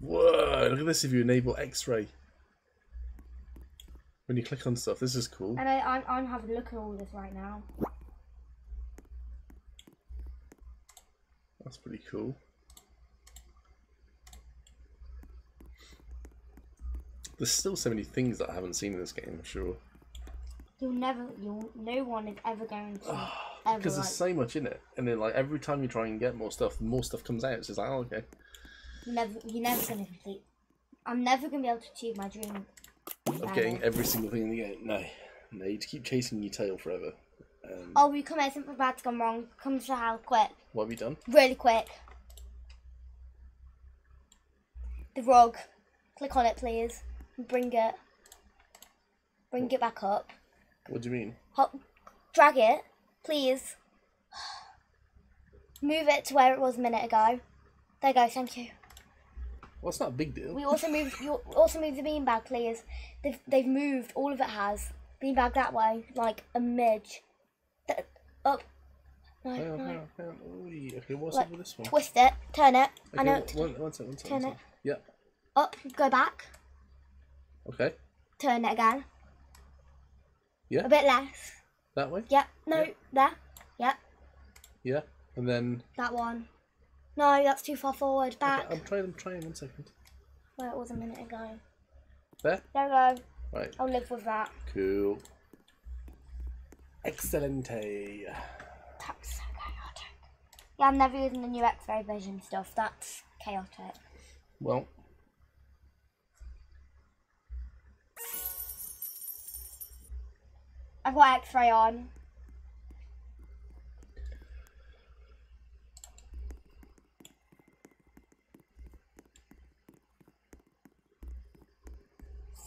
Whoa! Look at this. If you enable X-ray, when you click on stuff, this is cool. And I, I'm, I'm having a look at all this right now. That's pretty cool. There's still so many things that I haven't seen in this game. I'm sure You'll never, you'll, no one is ever going to ah, ever because like, there's so much in it, and then like every time you try and get more stuff, more stuff comes out. So it's like, oh, okay. You're never, you're never going to complete. I'm never going to be able to achieve my dream. Of getting every single thing in the game. No, no, you keep chasing your tail forever. Um, Oh, we come here, something bad's gone wrong. Come to the house, quick. What have you done? Really quick. The rug. Click on it, please. Bring it. Bring it back up. What do you mean? Hop, drag it, please. Move it to where it was a minute ago. There you go, thank you. Well, it's not a big deal. We also moved. You also move the beanbag, please. They've they've moved. All of it has beanbag that way, like a midge. Th- Up. No, Hang on, no. hang on, hang on. Ooh, okay, what's Like, up with this one? Twist it. Turn it. I know. one, one, one sec, one sec, Turn one it. sec. Yeah. Up. Go back. Okay. Turn it again. Yeah. A bit less. That way. Yep. No. Yeah. There. Yep. Yeah. And then That one. No, that's too far forward. Back. okay, I'm trying. I'm trying. One second. Where it was a minute ago. There. There we go. Right. I'll live with that. Cool. Excelente. That's so chaotic. Yeah, I'm never using the new X-ray vision stuff. That's chaotic. Well, I've got X-ray on.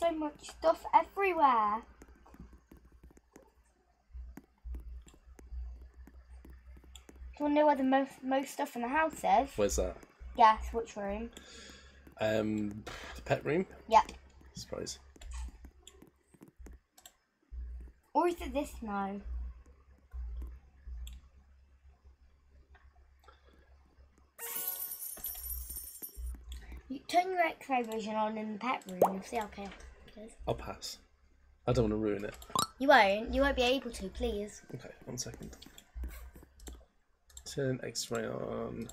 So much stuff everywhere. Do you want to know where the most most stuff in the house is? where's that? Yes, which room? Um, the pet room. Yep. Surprise. Or is it this now? You turn your X-ray vision on in the pet room. You'll see how I'll pass. I don't want to ruin it. You won't. You won't be able to. Please. Okay, one second. Turn X-ray on.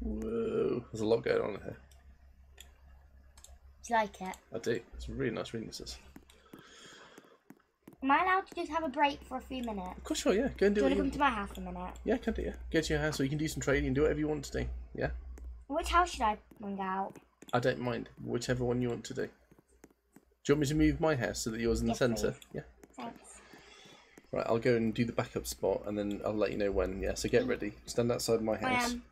Whoa, there's a lot going on here. Do you like it? I do. It's a really nice reading this. is. Am I allowed to just have a break for a few minutes? Of course, sure, yeah. Go and do Do you want to come to my house for a minute? Yeah, can do, yeah. Go to your house so you can do some trading do whatever you want to do. Yeah? Which house should I bring out? I don't mind. Whichever one you want to do. Do you want me to move my house so that yours in the centre? please. Yeah. Thanks. Right, I'll go and do the backup spot and then I'll let you know when. Yeah, so get ready. Stand outside my Mm. I house. am.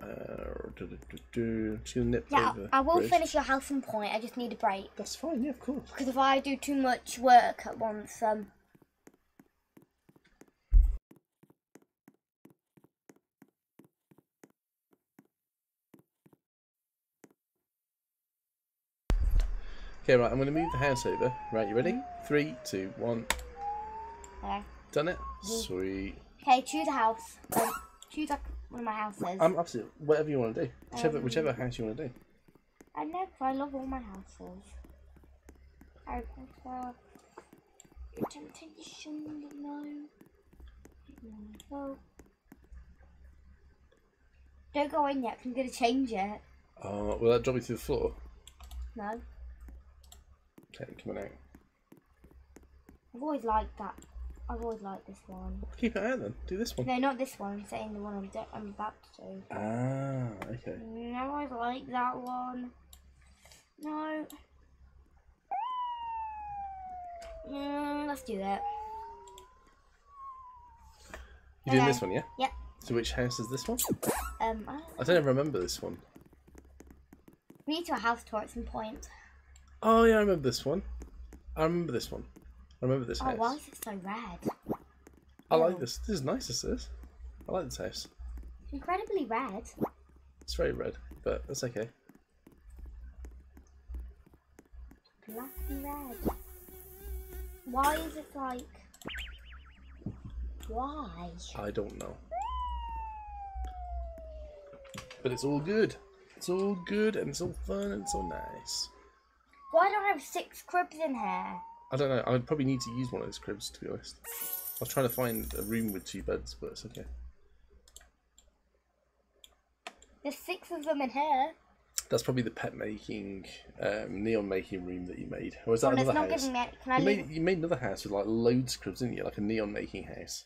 Uh, do, do, do, do. Just gonna nip Yeah, over. I will bridge. finish your house some point. I just need a break. That's fine, yeah, of course. Because if I do too much work at once, um, Okay, right, I'm gonna move the house over. Right, you ready? Three, two, one. okay. Done it? Mm. Sweet. Okay, choose a house. Um, choose like one of my houses. I'm absolutely whatever you want to do. Whichever Um, whichever house you want to do. I know, 'cause I love all my houses. Harry Potter. Temptation, no. No. Don't go in yet, I'm gonna change it. Oh, will that drop me to the floor? No. Okay, coming out. I've always liked that. I've always liked this one. Keep it out then. Do this one. No, not this one. I'm saying the one I'm, do- I'm about to do. Ah, okay. No, I always like that one. No. Mm, let's do that. You're doing Okay. this one, yeah? Yep. So which house is this one? Um, I I don't ever remember this one. we need to do a house tour at some point. Oh yeah, I remember this one. I remember this one. I remember this Oh, house. why is it so red? I like this. This is nice. As this is. I like this house. It's incredibly red. It's very red, but that's okay. Black and red. Why is it like? Why? I don't know. But it's all good. It's all good and it's all fun and it's all nice. Why don't I have six cribs in here? I don't know. I would probably need to use one of those cribs to be honest. I was trying to find a room with two beds, but it's okay. There's six of them in here. That's probably the pet making, um, neon making room that you made. Or is that it's another not house? giving me. Can I You leave? made, you made another house with like loads of cribs, didn't you? Like a neon making house.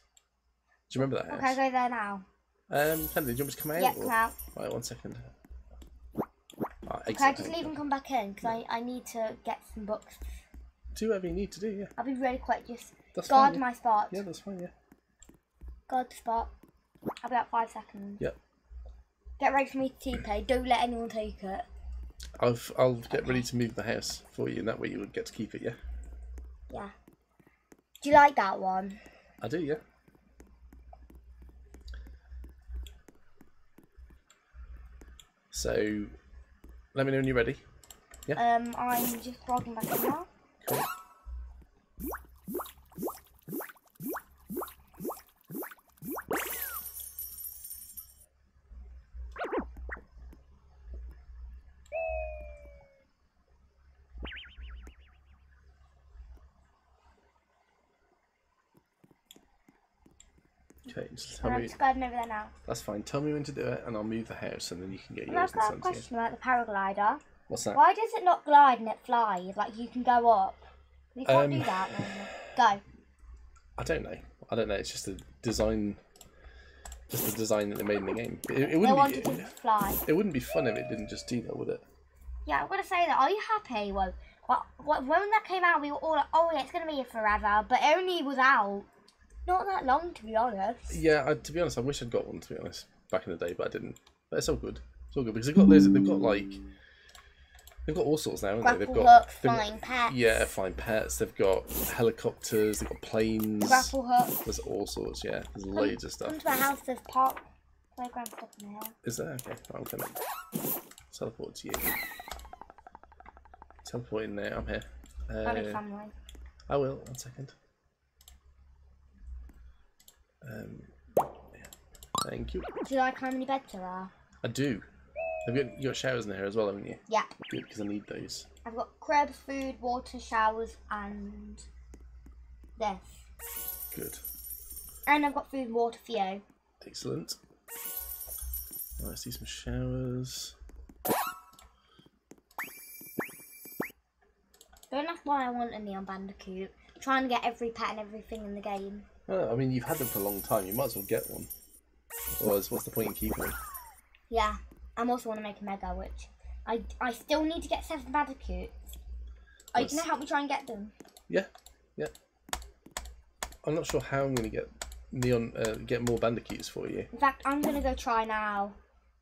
Do you remember that house? Okay, house? go there now. Um, Kennedy, do you want me to come out? Yeah, come out. Right, one second. Exit Can I just leave and come back in? Because I, I need to get some books. Do whatever you need to do, yeah. I'll be really quick. Just That's guard fine. my spot. Yeah. yeah, that's fine, yeah. Guard the spot. I'll be about five seconds. Yep. Get ready for me to TP. Don't let anyone take it. I've, I'll get ready to move the house for you, and that way you would get to keep it, yeah? Yeah. Do you like that one? I do, yeah. So, let me know when you're ready. Yeah. Um, I'm just logging back now. Cool. Just tell I'm me. just gliding over there now. That's fine. Tell me when to do it, and I'll move the house, and then you can get And yours I've in got a the centre. yeah? question about the paraglider. What's that? Why does it not glide and it flies? Like you can go up. You can't do Um, that. No, no. Go. I don't know. I don't know. It's just a design, just a design that they made in the game. It, it wouldn't be. it to fly. It wouldn't be fun if it didn't just do that, would it? Yeah, I'm gonna say that. Are you happy? Well, what, what, when that came out, we were all like, "Oh yeah, it's gonna be here forever," but it only was out not that long, to be honest. Yeah. I, to be honest, I wish I'd got one. To be honest, back in the day, but I didn't. But it's all good. It's all good because they've got those. They've got like. They've got all sorts now, haven't they? Grapple They've got they've got- flying pets. Yeah, flying pets. They've got helicopters. They've got planes. Grapple hook. There's all sorts. Yeah, there's loads of stuff. Come to my house. There's park playground stuff in here. Is there? Okay, I'm coming. Teleport to you. Teleport in there. I'm here. Uh, family. I will. One second. Um, yeah. Thank you. Do you like how many beds there are? I do. I've got, you got showers in there as well, haven't you? Yeah. Good, because I need those. I've got cribs, food, water, showers, and this. Good. And I've got food and water for you. Excellent. Right, let's do some showers. Don't ask why I want a Neon Bandicoot. trying to get every pet and everything in the game. Oh, I mean, you've had them for a long time. You might as well get one. Otherwise, what's the point in keeping them? Yeah, I'm also want to make a Mega, which I I still need to get seven Bandicoots. Are you gonna help me try and get them? Yeah, yeah. I'm not sure how I'm going to get neon, uh, get more bandicoots for you. In fact, I'm gonna go try now.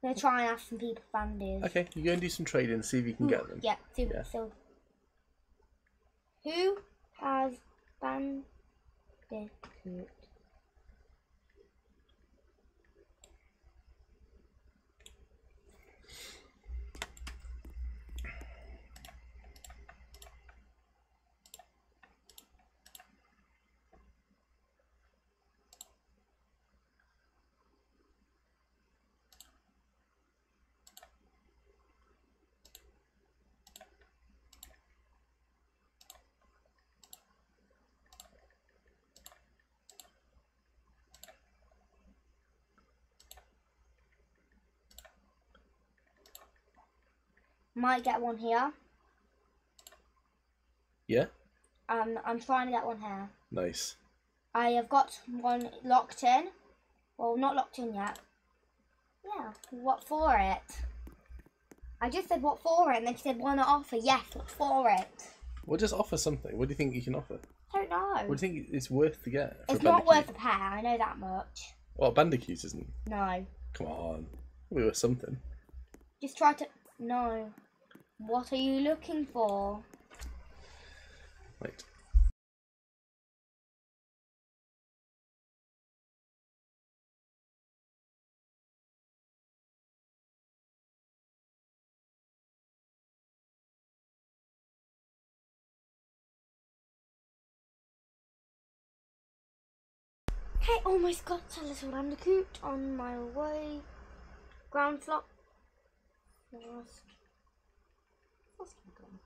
I'm gonna try and ask some people for bandies. Okay, you go and do some trading, see if you can get them. Yeah, so, Yeah. so who has bandicoot? Might get one here. Yeah, Um, I'm trying to get one here. nice. I have got one locked in. Well, not locked in yet. Yeah, what for it? I just said what for it, and then she said want to offer. Yes, what for it? Well, just offer something. What do you think you can offer? I don't know. What do you think it's worth to get? it's not worth a pair. I know that much. Well, bandicoot isn't. No, Come on, be worth something. just try to. No. What are you looking for? Right. Hey, almost got a little bandicoot on my way. Ground sloth. Frost. Frost dragon.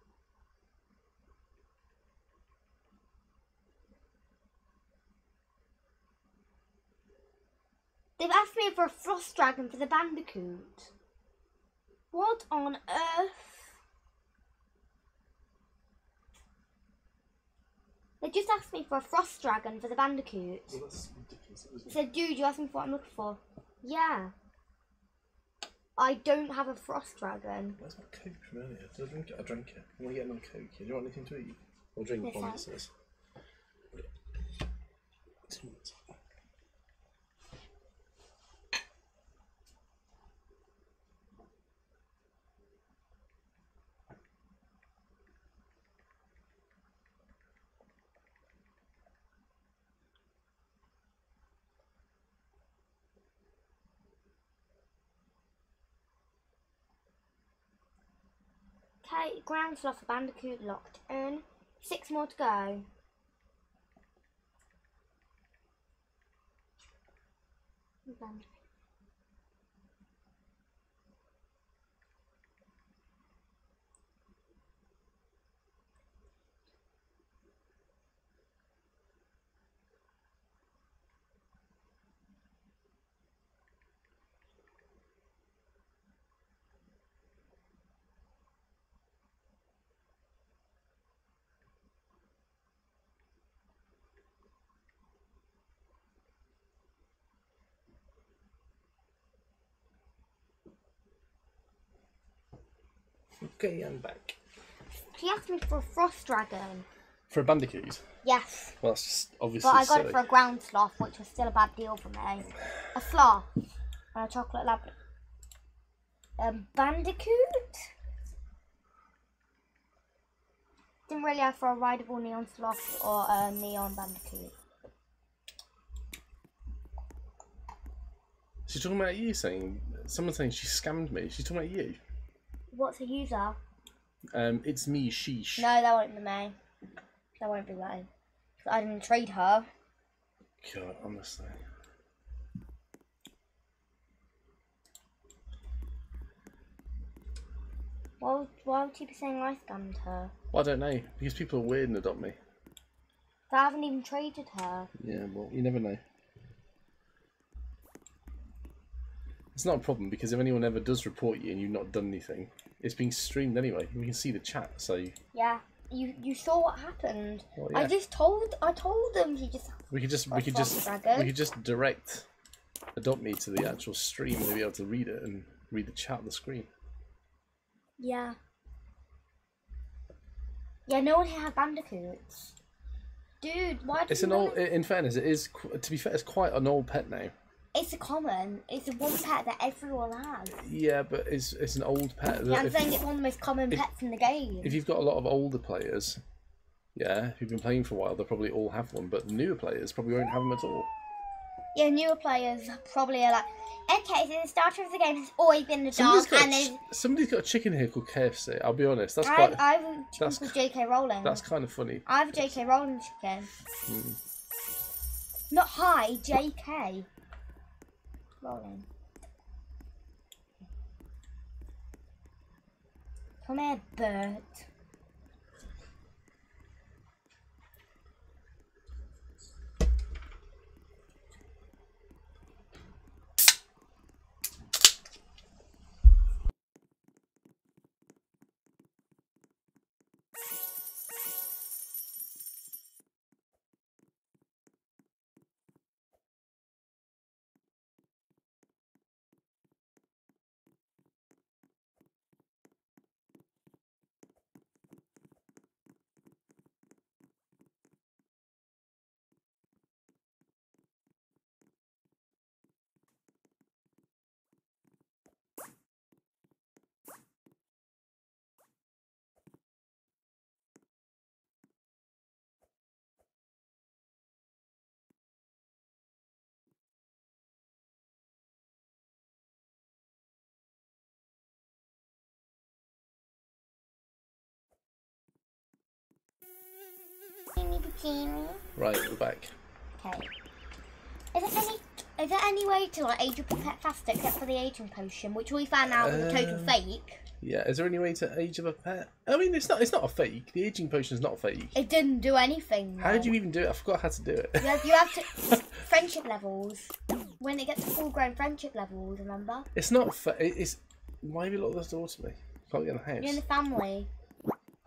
They've asked me for a frost dragon for the bandicoot. What on earth? They just asked me for a frost dragon for the bandicoot. that's ridiculous. It said, dude, you asked me for what I'm looking for. Yeah. I don't have a frost dragon. Where's my coke from earlier? Did I drink it? I drank it. I want to get another coke. Do you want anything to eat? Or drink one I- that says. Ground sloth for bandicoot locked in. Six more to go. Bandicoot. Okay, I'm back. He asked me for a frost dragon. For a bandicoot? Yes, Well, that's just obviously but I got silly. it for a ground sloth, which was still a bad deal for me. A sloth and a chocolate lab. Um, bandicoot. Didn't really ask for a rideable neon sloth or a neon bandicoot. She's talking about you saying, someone saying she scammed me. She's talking about you. What's a user? Um, it's me, sheesh. No, that won't be me. That won't be me. I didn't trade her. God, honestly. Why would, why would you be saying I scammed her? Well, I don't know. Because people are weird and adopt me. But I haven't even traded her. Yeah, well, you never know. It's not a problem because if anyone ever does report you and you've not done anything, it's being streamed anyway. We can see the chat, so Yeah. you you saw what happened. Well, I just told I told them she just We could just we could just Dragon. we could just direct adopt me to the actual stream and be able to read it and read the chat on the screen. yeah. Yeah, no one here has bandicoots. Dude, why It's an old. In fairness, it is. To be fair, it's quite an old pet now. It's a common. It's the one pet that everyone has. Yeah, but it's it's an old pet. Yeah, I'm saying it's one of the most common if- pets in the game. if you've got a lot of older players, yeah, who've been playing for a while, they'll probably all have one. But newer players probably won't have them at all. Yeah, newer players probably are like, okay, so the starter of the game has always been the Somebody's dog, got, and ch- somebody's got a chicken here called KFC. I'll be honest. That's I, quite. I have a chicken that's called J.K. Rowling. That's kind of funny. I have a J.K. Rowling chicken. Hmm. Not hi, J.K. Come here, bird. Right, we're back. Okay. Is there any is there any way to like age up a pet faster except for the aging potion, which we found out was a total Uh, fake? Yeah, is there any way to age of a pet? I mean, it's not. It's not a fake. The aging potion is not fake. It didn't do anything. How though. did you even do it? I forgot how to do it. You have, you have to friendship levels. When it gets to full grown friendship levels, remember? It's not. Fa- it- it's. Why have you locked the door to me? Can't get in the You're in the family.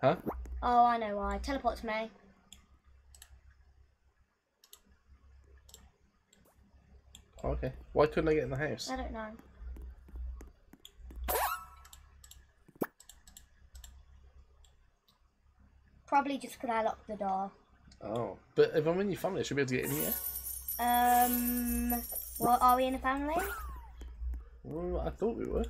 Huh? Oh, I know why. Teleport to me. Oh, okay. Why couldn't I get in the house? I don't know. Probably just because I locked the door. Oh, but if I'm in your family, I should be able to get in here. Um, well, are we in a family? Well, I thought we were.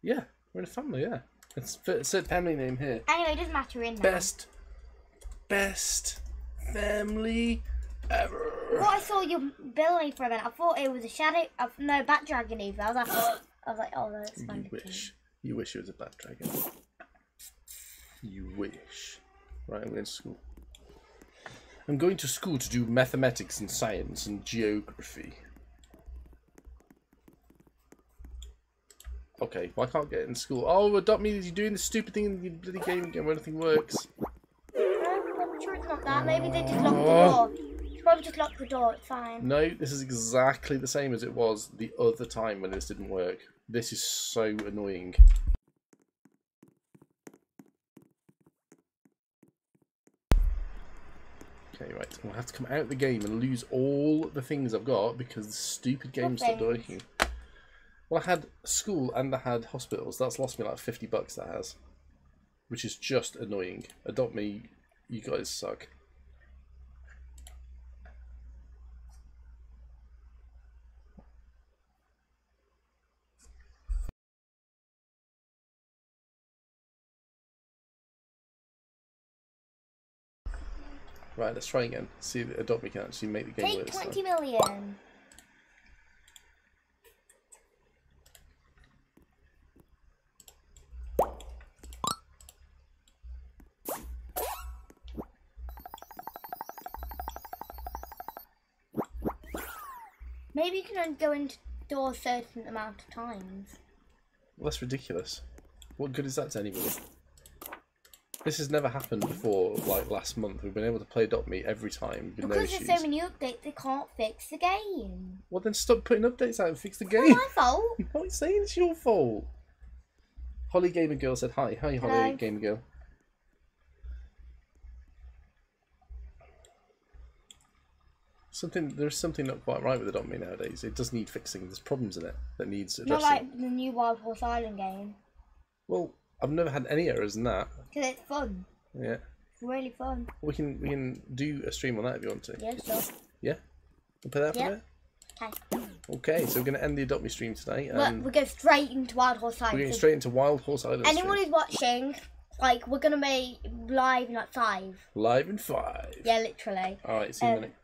Yeah, we're in a family. Yeah, it's it said family name here. Anyway, it doesn't matter we're in now. Best, best family ever. What I saw your Billy for a minute, I thought it was a shadow. Of, no, bat dragon even. I was like, oh, I was like, oh, no, it's You fine. wish. You wish it was a bat dragon. You wish. Right, I'm going to school. I'm going to school to do mathematics and science and geography. Okay, why can't get in school? Oh, adopt me. You're doing the stupid thing in the bloody game again where nothing works. I'm sure it's not that. Maybe they just locked the Oh. door. Probably just locked the door. It's fine. No, this is exactly the same as it was the other time when this didn't work. This is so annoying. Okay, right. I'll have to come out of the game and lose all the things I've got because the stupid game stopped working. Well, I had school and I had hospitals. That's lost me like 50 bucks, that has. Which is just annoying. Adopt me, you guys suck. Right, let's try again. See if Adopt Me can actually make the game Take work. time. 20 million. Maybe you can only go into door a certain amount of times. Well, that's ridiculous. What good is that to anybody? This has never happened before, like last month. We've been able to play Dot Me every time. Because no there's so many updates, they can't fix the game. Well, then stop putting updates out and fix the it's game. It's my fault. I'm not saying it's your fault. Holly Gamer Girl said hi. Hi, Hello. Holly Gamer Girl. Something there's something not quite right with the Dot Me nowadays. It does need fixing. There's problems in it that needs addressing. Not like the new Wild Horse Island game. Well, I've never had any errors in that. Because it's fun. Yeah, It's really fun. we can we can do a stream on that if you want to. Yeah, sure. Yeah, we'll put that Yeah. there. Okay. Okay, so we're going to end the Adopt Me stream today, and we go straight into Wild Horse Island. we're going straight into Wild Horse Island. anyone stream. who's watching, like, we're gonna be live in like five. live in five. Yeah, literally. All right, see you in a Um, minute.